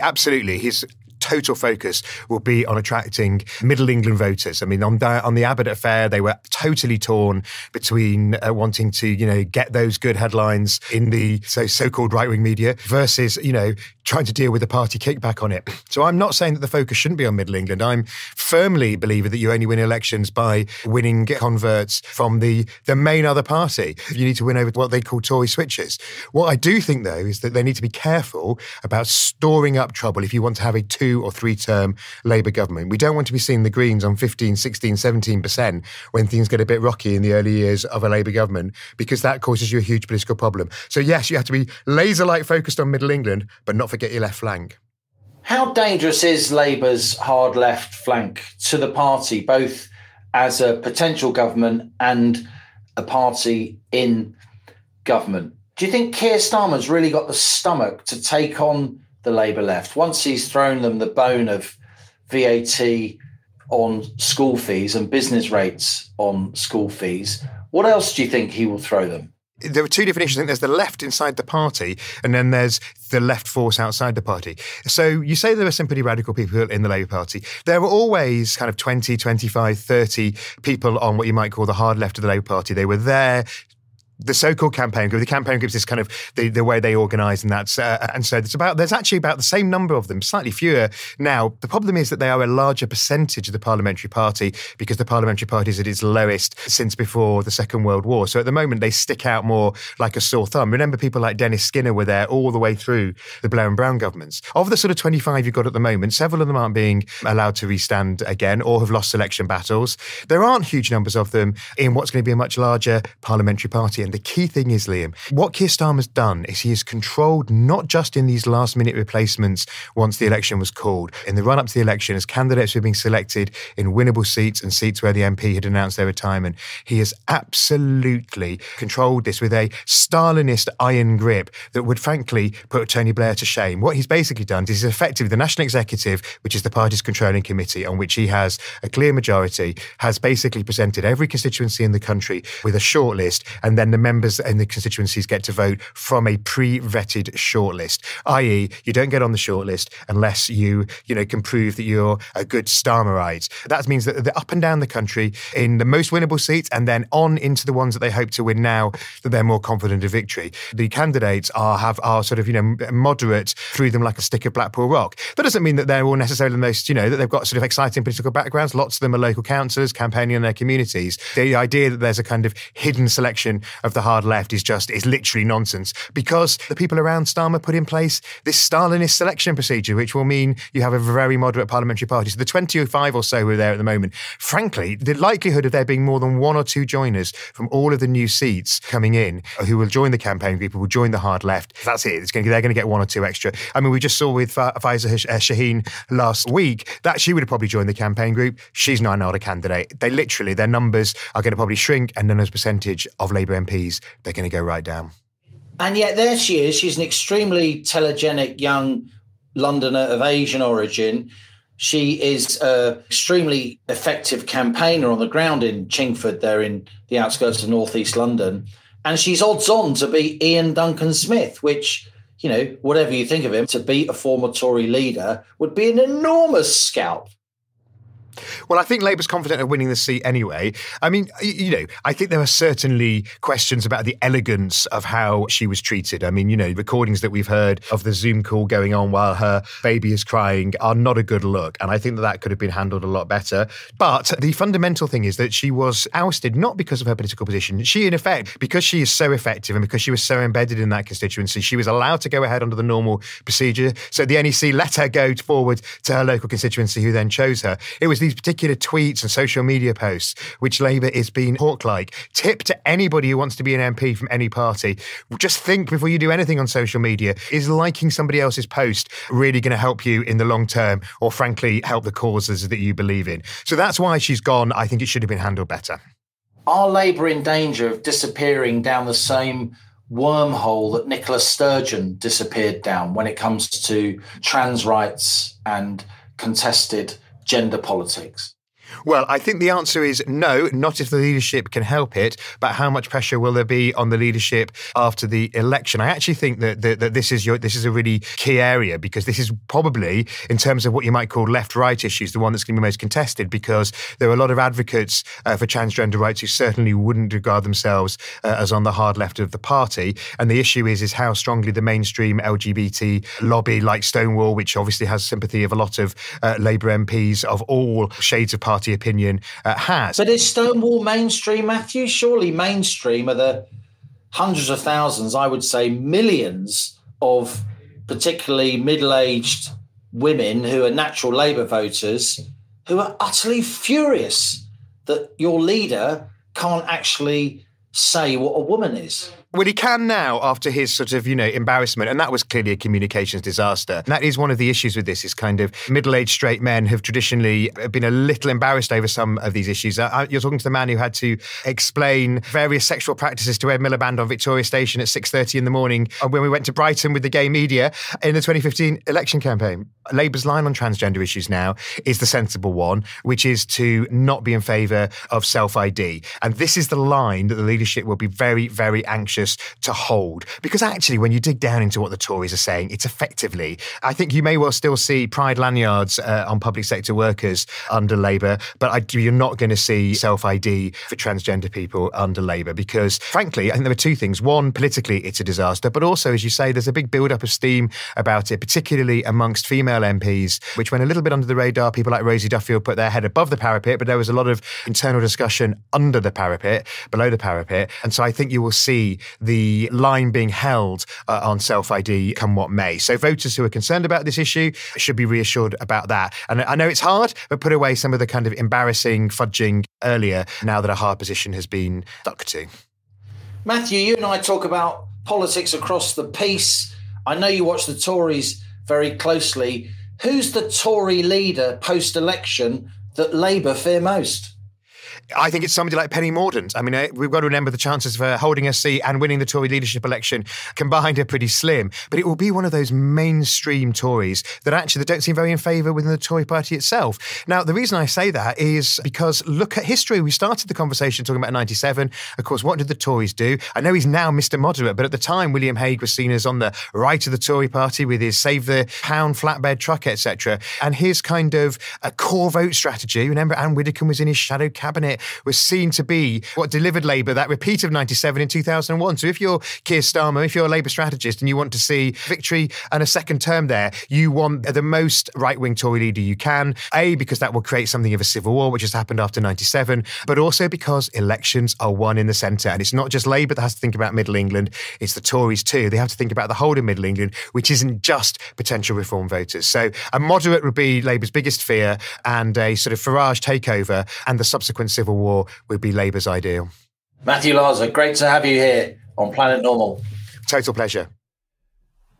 Absolutely. His total focus will be on attracting Middle England voters. I mean, on the, on the Abbott affair, they were totally torn between uh, wanting to, you know, get those good headlines in the so so-called right-wing media versus, you know, trying to deal with the party kickback on it. So I'm not saying that the focus shouldn't be on Middle England. I'm firmly believer that you only win elections by winning converts from the the main other party. You need to win over what they call Tory switches. What I do think though is that they need to be careful about storing up trouble if you want to have a two or three term Labour government. We don't want to be seeing the Greens on 15, 16, 17% when things get a bit rocky in the early years of a Labour government because that causes you a huge political problem. So yes, you have to be laser like focused on Middle England, but not forget your left flank. How dangerous is Labour's hard left flank to the party, both as a potential government and a party in government? Do you think Keir Starmer's really got the stomach to take on the Labour left once he's thrown them the bone of VAT on school fees and business rates on school fees? What else do you think he will throw them? There are two definitions. I think there's the left inside the party, and then there's the left force outside the party. So you say there are some pretty radical people in the Labour Party. There were always kind of 20, 25, 30 people on what you might call the hard left of the Labour Party. They were there the so-called campaign group. The campaign group is this kind of the, the way they organise, and that's uh, and so it's about. There's actually about the same number of them, slightly fewer now. The problem is that they are a larger percentage of the parliamentary party because the parliamentary party is at its lowest since before the Second World War. So at the moment they stick out more like a sore thumb. Remember, people like Dennis Skinner were there all the way through the Blair and Brown governments. Of the sort of 25 you've got at the moment, several of them aren't being allowed to restand again or have lost selection battles. There aren't huge numbers of them in what's going to be a much larger parliamentary party. The key thing is, Liam, what Keir Starmer's done is he has controlled not just in these last minute replacements once the election was called, in the run up to the election, as candidates were being selected in winnable seats and seats where the MP had announced their retirement. He has absolutely controlled this with a Stalinist iron grip that would frankly put Tony Blair to shame. What he's basically done is he's effectively the National Executive, which is the party's controlling committee on which he has a clear majority, has basically presented every constituency in the country with a shortlist, and then the members in the constituencies get to vote from a pre-vetted shortlist, i.e., you don't get on the shortlist unless you, you know, can prove that you're a good Starmerite. That means that they're up and down the country in the most winnable seats and then on into the ones that they hope to win now that they're more confident of victory. The candidates are have are sort of, you know, moderate through them like a stick of Blackpool rock. That doesn't mean that they're all necessarily the most, you know, that they've got sort of exciting political backgrounds. Lots of them are local councillors campaigning in their communities. The idea that there's a kind of hidden selection of the hard left is just is literally nonsense because the people around Starmer put in place this Stalinist selection procedure, which will mean you have a very moderate parliamentary party. So the 25 or so who are there at the moment, frankly, the likelihood of there being more than one or two joiners from all of the new seats coming in who will join the campaign people will join the hard left. That's it. Going to, they're going to get one or two extra. I mean, we just saw with Faiza uh, Shaheen last week that she would have probably joined the campaign group. She's not, not a candidate. They literally, their numbers are going to probably shrink, and then as percentage of Labour MPs, they're going to go right down. And yet there she is. She's an extremely telegenic young Londoner of Asian origin. She is an extremely effective campaigner on the ground in Chingford, there in the outskirts of northeast London. And she's odds on to beat Iain Duncan Smith, which, you know, whatever you think of him, to beat a former Tory leader would be an enormous scalp. Well, I think Labour's confident of winning the seat anyway. I mean, you know, I think there are certainly questions about the elegance of how she was treated. I mean, you know, recordings that we've heard of the Zoom call going on while her baby is crying are not a good look. And I think that that could have been handled a lot better. But the fundamental thing is that she was ousted not because of her political position. She, in effect, because she is so effective and because she was so embedded in that constituency, she was allowed to go ahead under the normal procedure. So the NEC let her go forward to her local constituency, who then chose her. It was these particular tweets and social media posts which Labour is being hawk like. Tip to anybody who wants to be an MP from any party just think before you do anything on social media is liking somebody else's post really going to help you in the long term or, frankly, help the causes that you believe in? So that's why she's gone. I think it should have been handled better. Are Labour in danger of disappearing down the same wormhole that Nicola Sturgeon disappeared down when it comes to trans rights and contested gender politics? Well, I think the answer is no, not if the leadership can help it, but how much pressure will there be on the leadership after the election? I actually think that, that, that this is your, this is a really key area because this is probably, in terms of what you might call left-right issues, the one that's going to be most contested because there are a lot of advocates uh, for transgender rights who certainly wouldn't regard themselves uh, as on the hard left of the party. And the issue is is how strongly the mainstream LGBT lobby, like Stonewall, which obviously has sympathy of a lot of uh, Labour MPs of all shades of party opinion uh, has. But is Stonewall mainstream, Matthew? Surely mainstream are the hundreds of thousands, I would say millions of particularly middle aged women who are natural Labour voters who are utterly furious that your leader can't actually say what a woman is. Well, he can now after his sort of, you know, embarrassment. And that was clearly a communications disaster. And that is one of the issues with this is kind of middle aged straight men have traditionally been a little embarrassed over some of these issues. Uh, you're talking to the man who had to explain various sexual practices to Ed Miliband on Victoria Station at 6.30 in the morning uh, when we went to Brighton with the gay media in the 2015 election campaign. Labour's line on transgender issues now is the sensible one, which is to not be in favour of self ID. And this is the line that the leadership will be very, very anxious to hold. Because actually, when you dig down into what the Tories are saying, it's effectively, I think you may well still see pride lanyards uh, on public sector workers under Labour, but I, you're not going to see self ID for transgender people under Labour because, frankly, I think there are two things. One, politically, it's a disaster, but also, as you say, there's a big build up of steam about it, particularly amongst female MPs, which went a little bit under the radar. People like Rosie Duffield put their head above the parapet, but there was a lot of internal discussion under the parapet, below the parapet. And so I think you will see the line being held uh, on self ID come what may. So voters who are concerned about this issue should be reassured about that. And I know it's hard, but put away some of the kind of embarrassing fudging earlier now that a hard position has been stuck to. Matthew, you and I talk about politics across the piece. I know you watch the Tories very closely. Who's the Tory leader post election that Labour fear most? I think it's somebody like Penny Mordaunt. I mean, uh, we've got to remember the chances of her holding a seat and winning the Tory leadership election combined are pretty slim. But it will be one of those mainstream Tories that actually they don't seem very in favour within the Tory party itself. Now, the reason I say that is because look at history. We started the conversation talking about 97. Of course, what did the Tories do? I know he's now Mr. Moderate, but at the time, William Hague was seen as on the right of the Tory party with his Save the Pound flatbed truck, etc. And his kind of a core vote strategy, remember Anne Widdecombe was in his shadow cabinet, was seen to be what delivered Labour that repeat of 97 in 2001. So if you're Keir Starmer, if you're a Labour strategist and you want to see victory and a second term there, you want the most right wing Tory leader you can. A, because that will create something of a civil war, which has happened after 97, but also because elections are won in the centre. And it's not just Labour that has to think about Middle England, it's the Tories too. They have to think about the whole of Middle England, which isn't just potential reform voters. So a moderate would be Labour's biggest fear, and a sort of Farage takeover and the subsequent civil war would be Labour's ideal. Matthew Laza, great to have you here on Planet Normal. Total pleasure.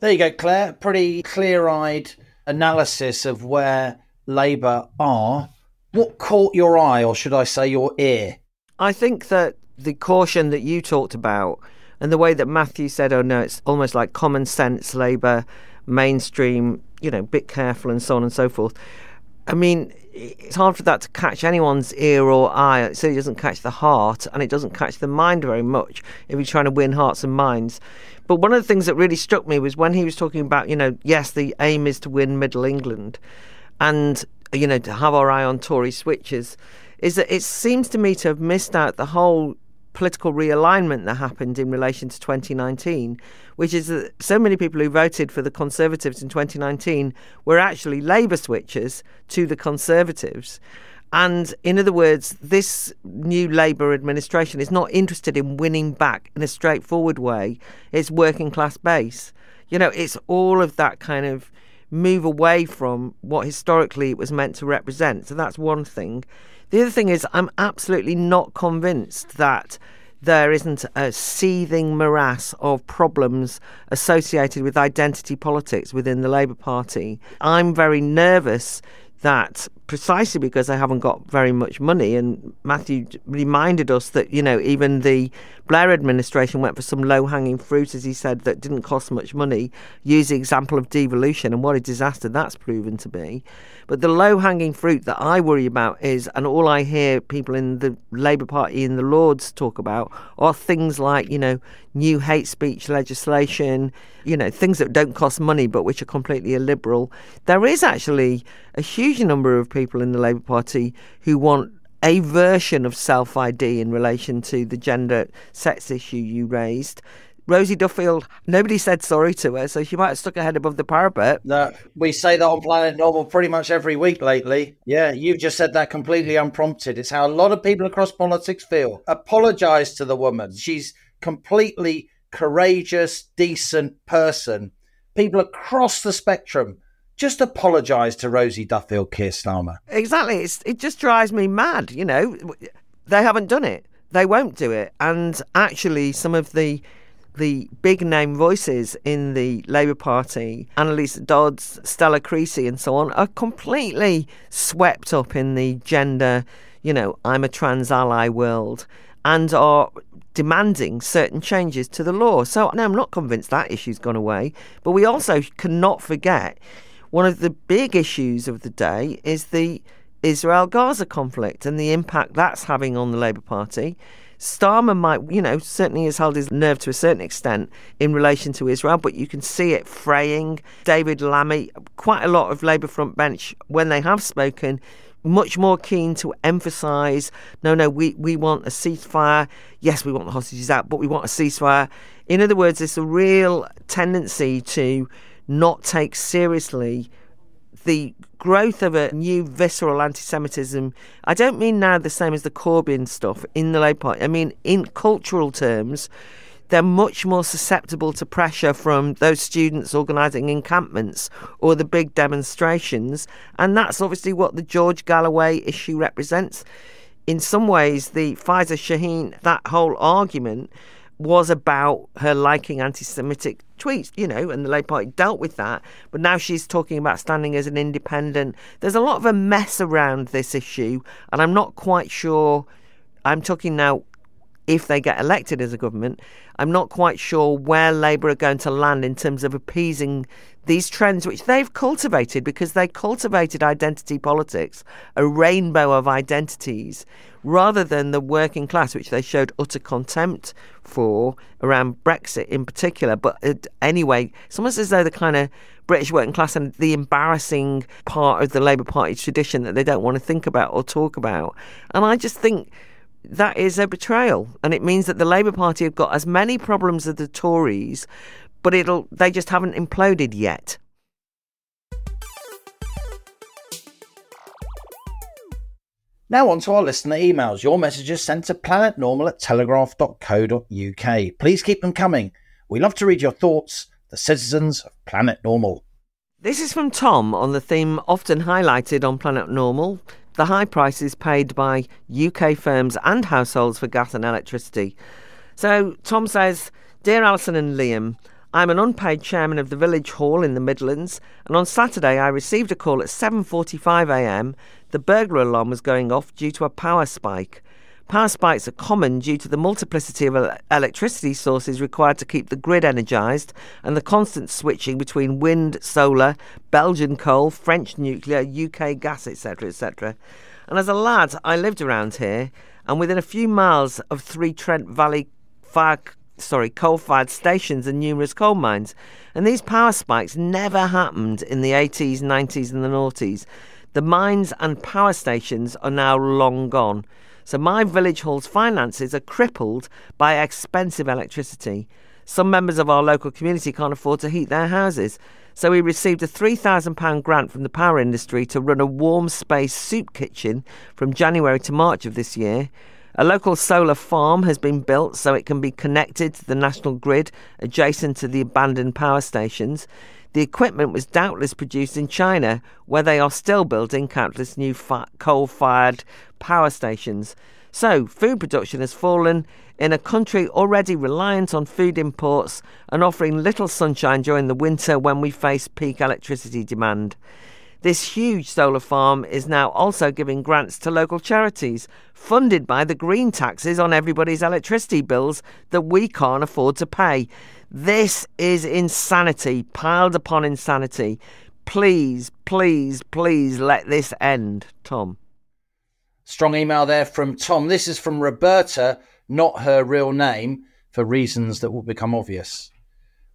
There you go, Claire. Pretty clear eyed analysis of where Labour are. What caught your eye, or should I say your ear? I think that the caution that you talked about and the way that Matthew said, oh no, it's almost like common sense Labour, mainstream, you know, bit careful and so on and so forth. I mean, it's hard for that to catch anyone's ear or eye. It certainly doesn't catch the heart and it doesn't catch the mind very much if you're trying to win hearts and minds. But one of the things that really struck me was when he was talking about, you know, yes, the aim is to win Middle England and, you know, to have our eye on Tory switches, is that it seems to me to have missed out the whole political realignment that happened in relation to 2019, which is that so many people who voted for the Conservatives in 2019 were actually Labour switchers to the Conservatives. And in other words, this new Labour administration is not interested in winning back in a straightforward way its working class base. You know, it's all of that kind of move away from what historically it was meant to represent. So that's one thing. The other thing is, I'm absolutely not convinced that there isn't a seething morass of problems associated with identity politics within the Labour Party. I'm very nervous that precisely because they haven't got very much money. And Matthew reminded us that, you know, even the Blair administration went for some low hanging fruit, as he said, that didn't cost much money. Use the example of devolution and what a disaster that's proven to be. But the low hanging fruit that I worry about is, and all I hear people in the Labour Party in the Lords talk about, are things like, you know, new hate speech legislation, you know, things that don't cost money but which are completely illiberal. There is actually a huge number of people in the Labour Party who want a version of self ID in relation to the gender sex issue you raised. Rosie Duffield, nobody said sorry to her, so she might have stuck her head above the parapet. No, we say that on Planet Normal pretty much every week lately. Yeah, you've just said that completely unprompted. It's how a lot of people across politics feel. Apologise to the woman. She's completely courageous, decent person. People across the spectrum just apologise to Rosie Duffield, Keir Starmer. Exactly. It's, it just drives me mad. You know, they haven't done it. They won't do it. And actually, some of the the big name voices in the Labour Party, Anneliese Dodds, Stella Creasy, and so on, are completely swept up in the gender, you know, I'm a trans ally world and are demanding certain changes to the law. So, no, I'm not convinced that issue's gone away. But we also cannot forget one of the big issues of the day is the Israel Gaza conflict and the impact that's having on the Labour Party. Starmer might, you know, certainly has held his nerve to a certain extent in relation to Israel, but you can see it fraying. David Lammy, quite a lot of Labour front bench, when they have spoken, much more keen to emphasise no, no, we, we want a ceasefire. Yes, we want the hostages out, but we want a ceasefire. In other words, there's a real tendency to not take seriously the growth of a new visceral anti Semitism, I don't mean now the same as the Corbyn stuff in the Labour Party. I mean, in cultural terms, they're much more susceptible to pressure from those students organising encampments or the big demonstrations. And that's obviously what the George Galloway issue represents. In some ways, the Faiza Shaheen, that whole argument was about her liking anti Semitic tweets, you know, and the Labour Party dealt with that. But now she's talking about standing as an independent. There's a lot of a mess around this issue, and I'm not quite sure I'm talking now if they get elected as a government, I'm not quite sure where Labour are going to land in terms of appeasing these trends, which they've cultivated because they cultivated identity politics, a rainbow of identities, rather than the working class, which they showed utter contempt for around Brexit in particular. But it, anyway, it's almost as though the kind of British working class and the embarrassing part of the Labour Party tradition that they don't want to think about or talk about. And I just think that is a betrayal, and it means that the Labour Party have got as many problems as the Tories, but it'll they just haven't imploded yet. Now on to our listener emails. Your messages sent to planetnormal at telegraph.co.uk. Please keep them coming. We love to read your thoughts, the citizens of Planet Normal. This is from Tom on the theme often highlighted on Planet Normal the high prices paid by UK firms and households for gas and electricity. So Tom says, Dear Alison and Liam, I'm an unpaid chairman of the village hall in the Midlands, and on Saturday I received a call at 7:45 a.m. The burglar alarm was going off due to a power spike. Power spikes are common due to the multiplicity of electricity sources required to keep the grid energised and the constant switching between wind, solar, Belgian coal, French nuclear, UK gas, etc., etc. And as a lad, I lived around here, and within a few miles of three Trent Valley fire, sorry, coal-fired stations and numerous coal mines. And these power spikes never happened in the 80s, 90s, and the noughties. The mines and power stations are now long gone. So my village hall's finances are crippled by expensive electricity. Some members of our local community can't afford to heat their houses. So we received a £3,000 grant from the power industry to run a warm space soup kitchen from January to March of this year. A local solar farm has been built so it can be connected to the national grid adjacent to the abandoned power stations. The equipment was doubtless produced in China, where they are still building countless new fa- coal fired power stations. So, food production has fallen in a country already reliant on food imports and offering little sunshine during the winter when we face peak electricity demand. This huge solar farm is now also giving grants to local charities, funded by the green taxes on everybody's electricity bills that we can't afford to pay. This is insanity, piled upon insanity. Please, please, please let this end, Tom. Strong email there from Tom. This is from Roberta, not her real name, for reasons that will become obvious.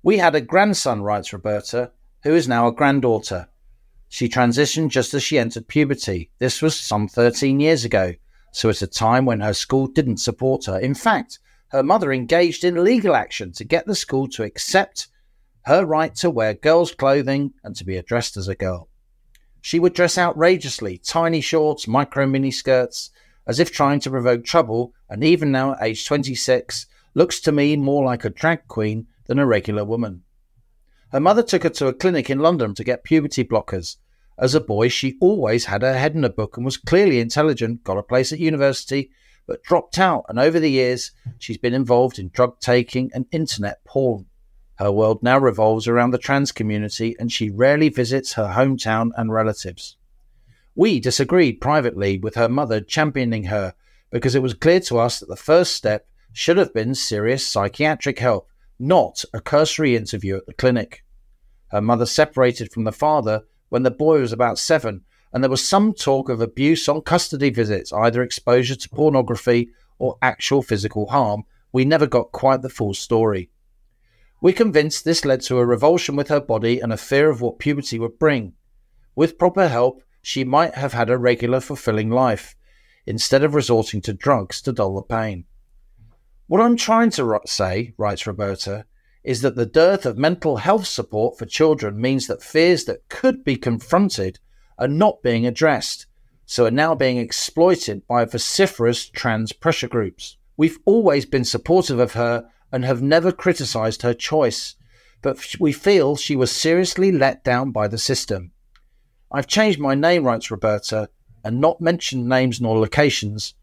We had a grandson, writes Roberta, who is now a granddaughter. She transitioned just as she entered puberty. This was some 13 years ago, so at a time when her school didn't support her. In fact, her mother engaged in legal action to get the school to accept her right to wear girls' clothing and to be addressed as a girl. She would dress outrageously, tiny shorts, micro mini skirts, as if trying to provoke trouble, and even now at age 26, looks to me more like a drag queen than a regular woman. Her mother took her to a clinic in London to get puberty blockers. As a boy, she always had her head in a book and was clearly intelligent, got a place at university, but dropped out, and over the years, she's been involved in drug taking and internet porn. Her world now revolves around the trans community, and she rarely visits her hometown and relatives. We disagreed privately with her mother championing her because it was clear to us that the first step should have been serious psychiatric help, not a cursory interview at the clinic. Her mother separated from the father when the boy was about seven and there was some talk of abuse on custody visits, either exposure to pornography or actual physical harm. We never got quite the full story. We're convinced this led to a revulsion with her body and a fear of what puberty would bring. With proper help, she might have had a regular, fulfilling life, instead of resorting to drugs to dull the pain. What I'm trying to say, writes Roberta, is that the dearth of mental health support for children means that fears that could be confronted are not being addressed, so are now being exploited by vociferous trans pressure groups. We've always been supportive of her and have never criticised her choice, but we feel she was seriously let down by the system. I've changed my name, writes Roberta, and not mentioned names nor locations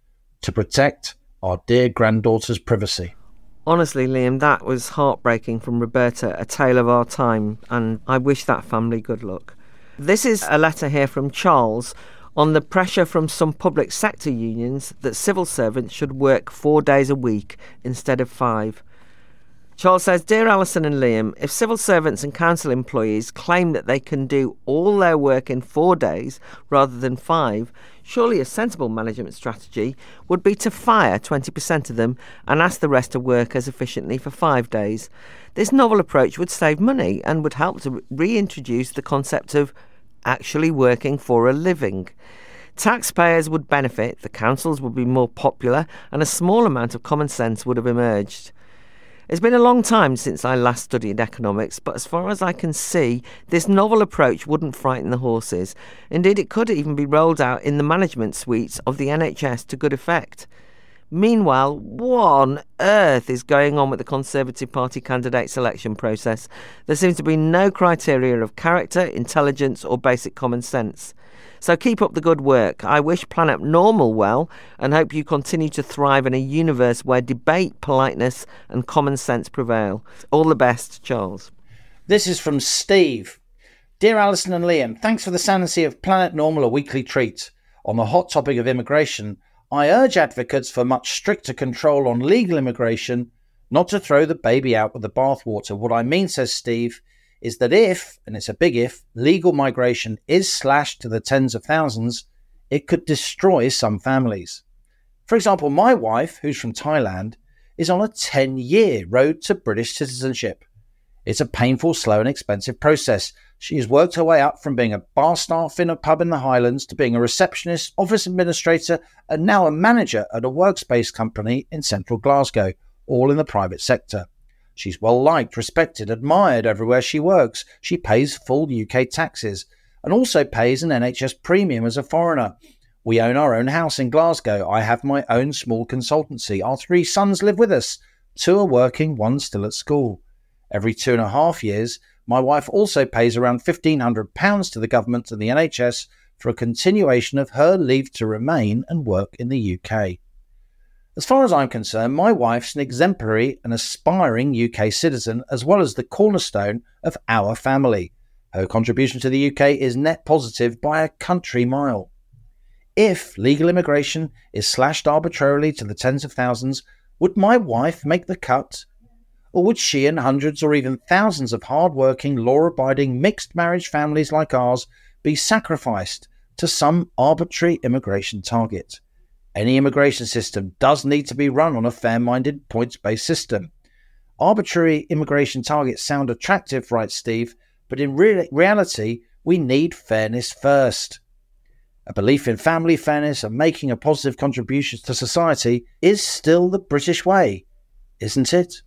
to protect our dear granddaughter's privacy. Honestly, Liam, that was heartbreaking from Roberta, a tale of our time, and I wish that family good luck. This is a letter here from Charles on the pressure from some public sector unions that civil servants should work four days a week instead of five. Charles says, Dear Alison and Liam, if civil servants and council employees claim that they can do all their work in four days rather than five, surely a sensible management strategy would be to fire 20% of them and ask the rest to work as efficiently for five days. This novel approach would save money and would help to reintroduce the concept of actually working for a living. Taxpayers would benefit, the councils would be more popular, and a small amount of common sense would have emerged. It's been a long time since I last studied economics, but as far as I can see, this novel approach wouldn't frighten the horses. Indeed, it could even be rolled out in the management suites of the NHS to good effect. Meanwhile, what on earth is going on with the Conservative Party candidate selection process? There seems to be no criteria of character, intelligence, or basic common sense. So keep up the good work. I wish Planet Normal well and hope you continue to thrive in a universe where debate, politeness, and common sense prevail. All the best, Charles. This is from Steve. Dear Alison and Liam, thanks for the sanity of Planet Normal, a weekly treat. On the hot topic of immigration, I urge advocates for much stricter control on legal immigration not to throw the baby out with the bathwater. What I mean, says Steve, is that if, and it's a big if, legal migration is slashed to the tens of thousands, it could destroy some families. For example, my wife, who's from Thailand, is on a 10 year road to British citizenship. It's a painful, slow, and expensive process. She has worked her way up from being a bar staff in a pub in the Highlands to being a receptionist, office administrator, and now a manager at a workspace company in central Glasgow, all in the private sector. She's well liked, respected, admired everywhere she works. She pays full UK taxes and also pays an NHS premium as a foreigner. We own our own house in Glasgow. I have my own small consultancy. Our three sons live with us. Two are working, one still at school. Every two and a half years, my wife also pays around £1,500 to the government and the NHS for a continuation of her leave to remain and work in the UK. As far as I'm concerned, my wife's an exemplary and aspiring UK citizen, as well as the cornerstone of our family. Her contribution to the UK is net positive by a country mile. If legal immigration is slashed arbitrarily to the tens of thousands, would my wife make the cut? Or would she and hundreds or even thousands of hard-working, law-abiding, mixed marriage families like ours be sacrificed to some arbitrary immigration target? Any immigration system does need to be run on a fair minded, points based system. Arbitrary immigration targets sound attractive, writes Steve, but in re- reality, we need fairness first. A belief in family fairness and making a positive contribution to society is still the British way, isn't it?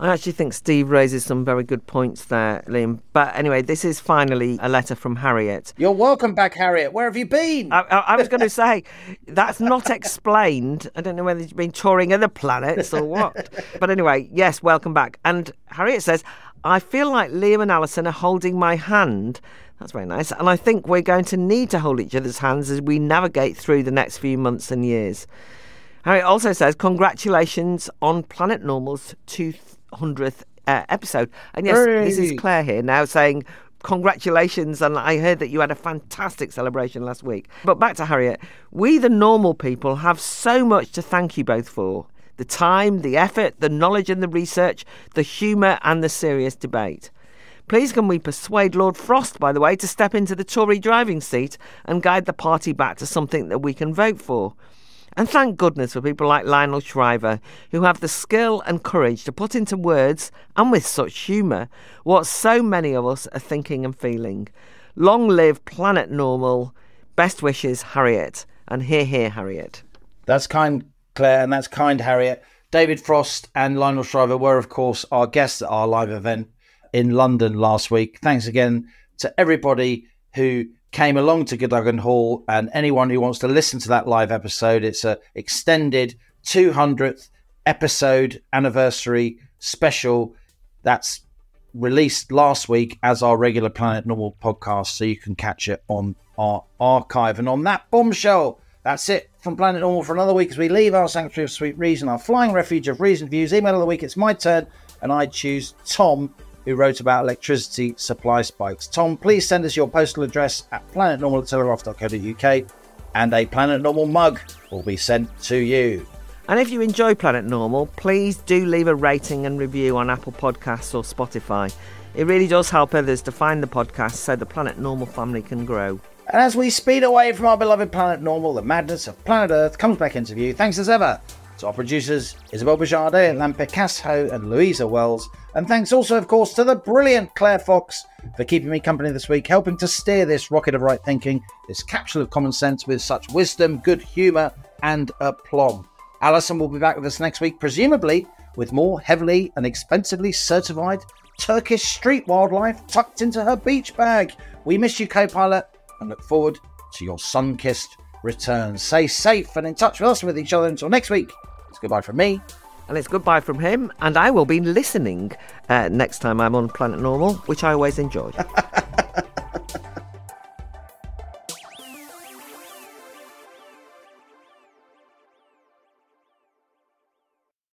I actually think Steve raises some very good points there, Liam. But anyway, this is finally a letter from Harriet. You're welcome back, Harriet. Where have you been? I, I, I was going to say, that's not explained. I don't know whether you've been touring other planets or what. But anyway, yes, welcome back. And Harriet says, I feel like Liam and Alison are holding my hand. That's very nice. And I think we're going to need to hold each other's hands as we navigate through the next few months and years. Harriet also says, Congratulations on Planet Normal's 200th uh, episode. And yes, this is Claire here now saying, Congratulations, and I heard that you had a fantastic celebration last week. But back to Harriet. We, the normal people, have so much to thank you both for the time, the effort, the knowledge and the research, the humour and the serious debate. Please can we persuade Lord Frost, by the way, to step into the Tory driving seat and guide the party back to something that we can vote for? And thank goodness for people like Lionel Shriver, who have the skill and courage to put into words, and with such humour, what so many of us are thinking and feeling. Long live Planet Normal. Best wishes, Harriet. And hear, hear, Harriet. That's kind, Claire, and that's kind, Harriet. David Frost and Lionel Shriver were, of course, our guests at our live event in London last week. Thanks again to everybody who came along to Cadogan Hall and anyone who wants to listen to that live episode. It's a extended 200th episode anniversary special that's released last week as our regular Planet Normal podcast, so you can catch it on our archive. And on that bombshell, that's it from Planet Normal for another week as we leave our sanctuary of sweet reason, our flying refuge of reason views. Email of the week, it's my turn, and I choose Tom who wrote about electricity supply spikes. Tom, please send us your postal address at planetnormal@telegraph.co.uk and a Planet Normal mug will be sent to you. And if you enjoy Planet Normal, please do leave a rating and review on Apple Podcasts or Spotify. It really does help others to find the podcast so the Planet Normal family can grow. And as we speed away from our beloved planet normal, the madness of planet Earth comes back into view. Thanks as ever to our producers, Isabel Bajade, Lampe Casho, and Louisa Wells. And thanks also, of course, to the brilliant Claire Fox for keeping me company this week, helping to steer this rocket of right thinking, this capsule of common sense with such wisdom, good humour, and aplomb. Alison will be back with us next week, presumably with more heavily and expensively certified Turkish street wildlife tucked into her beach bag. We miss you, co pilot and look forward to your sun kissed return. Stay safe and in touch with us with each other until next week. Goodbye from me. And it's goodbye from him, and I will be listening uh, next time I'm on Planet Normal, which I always enjoy.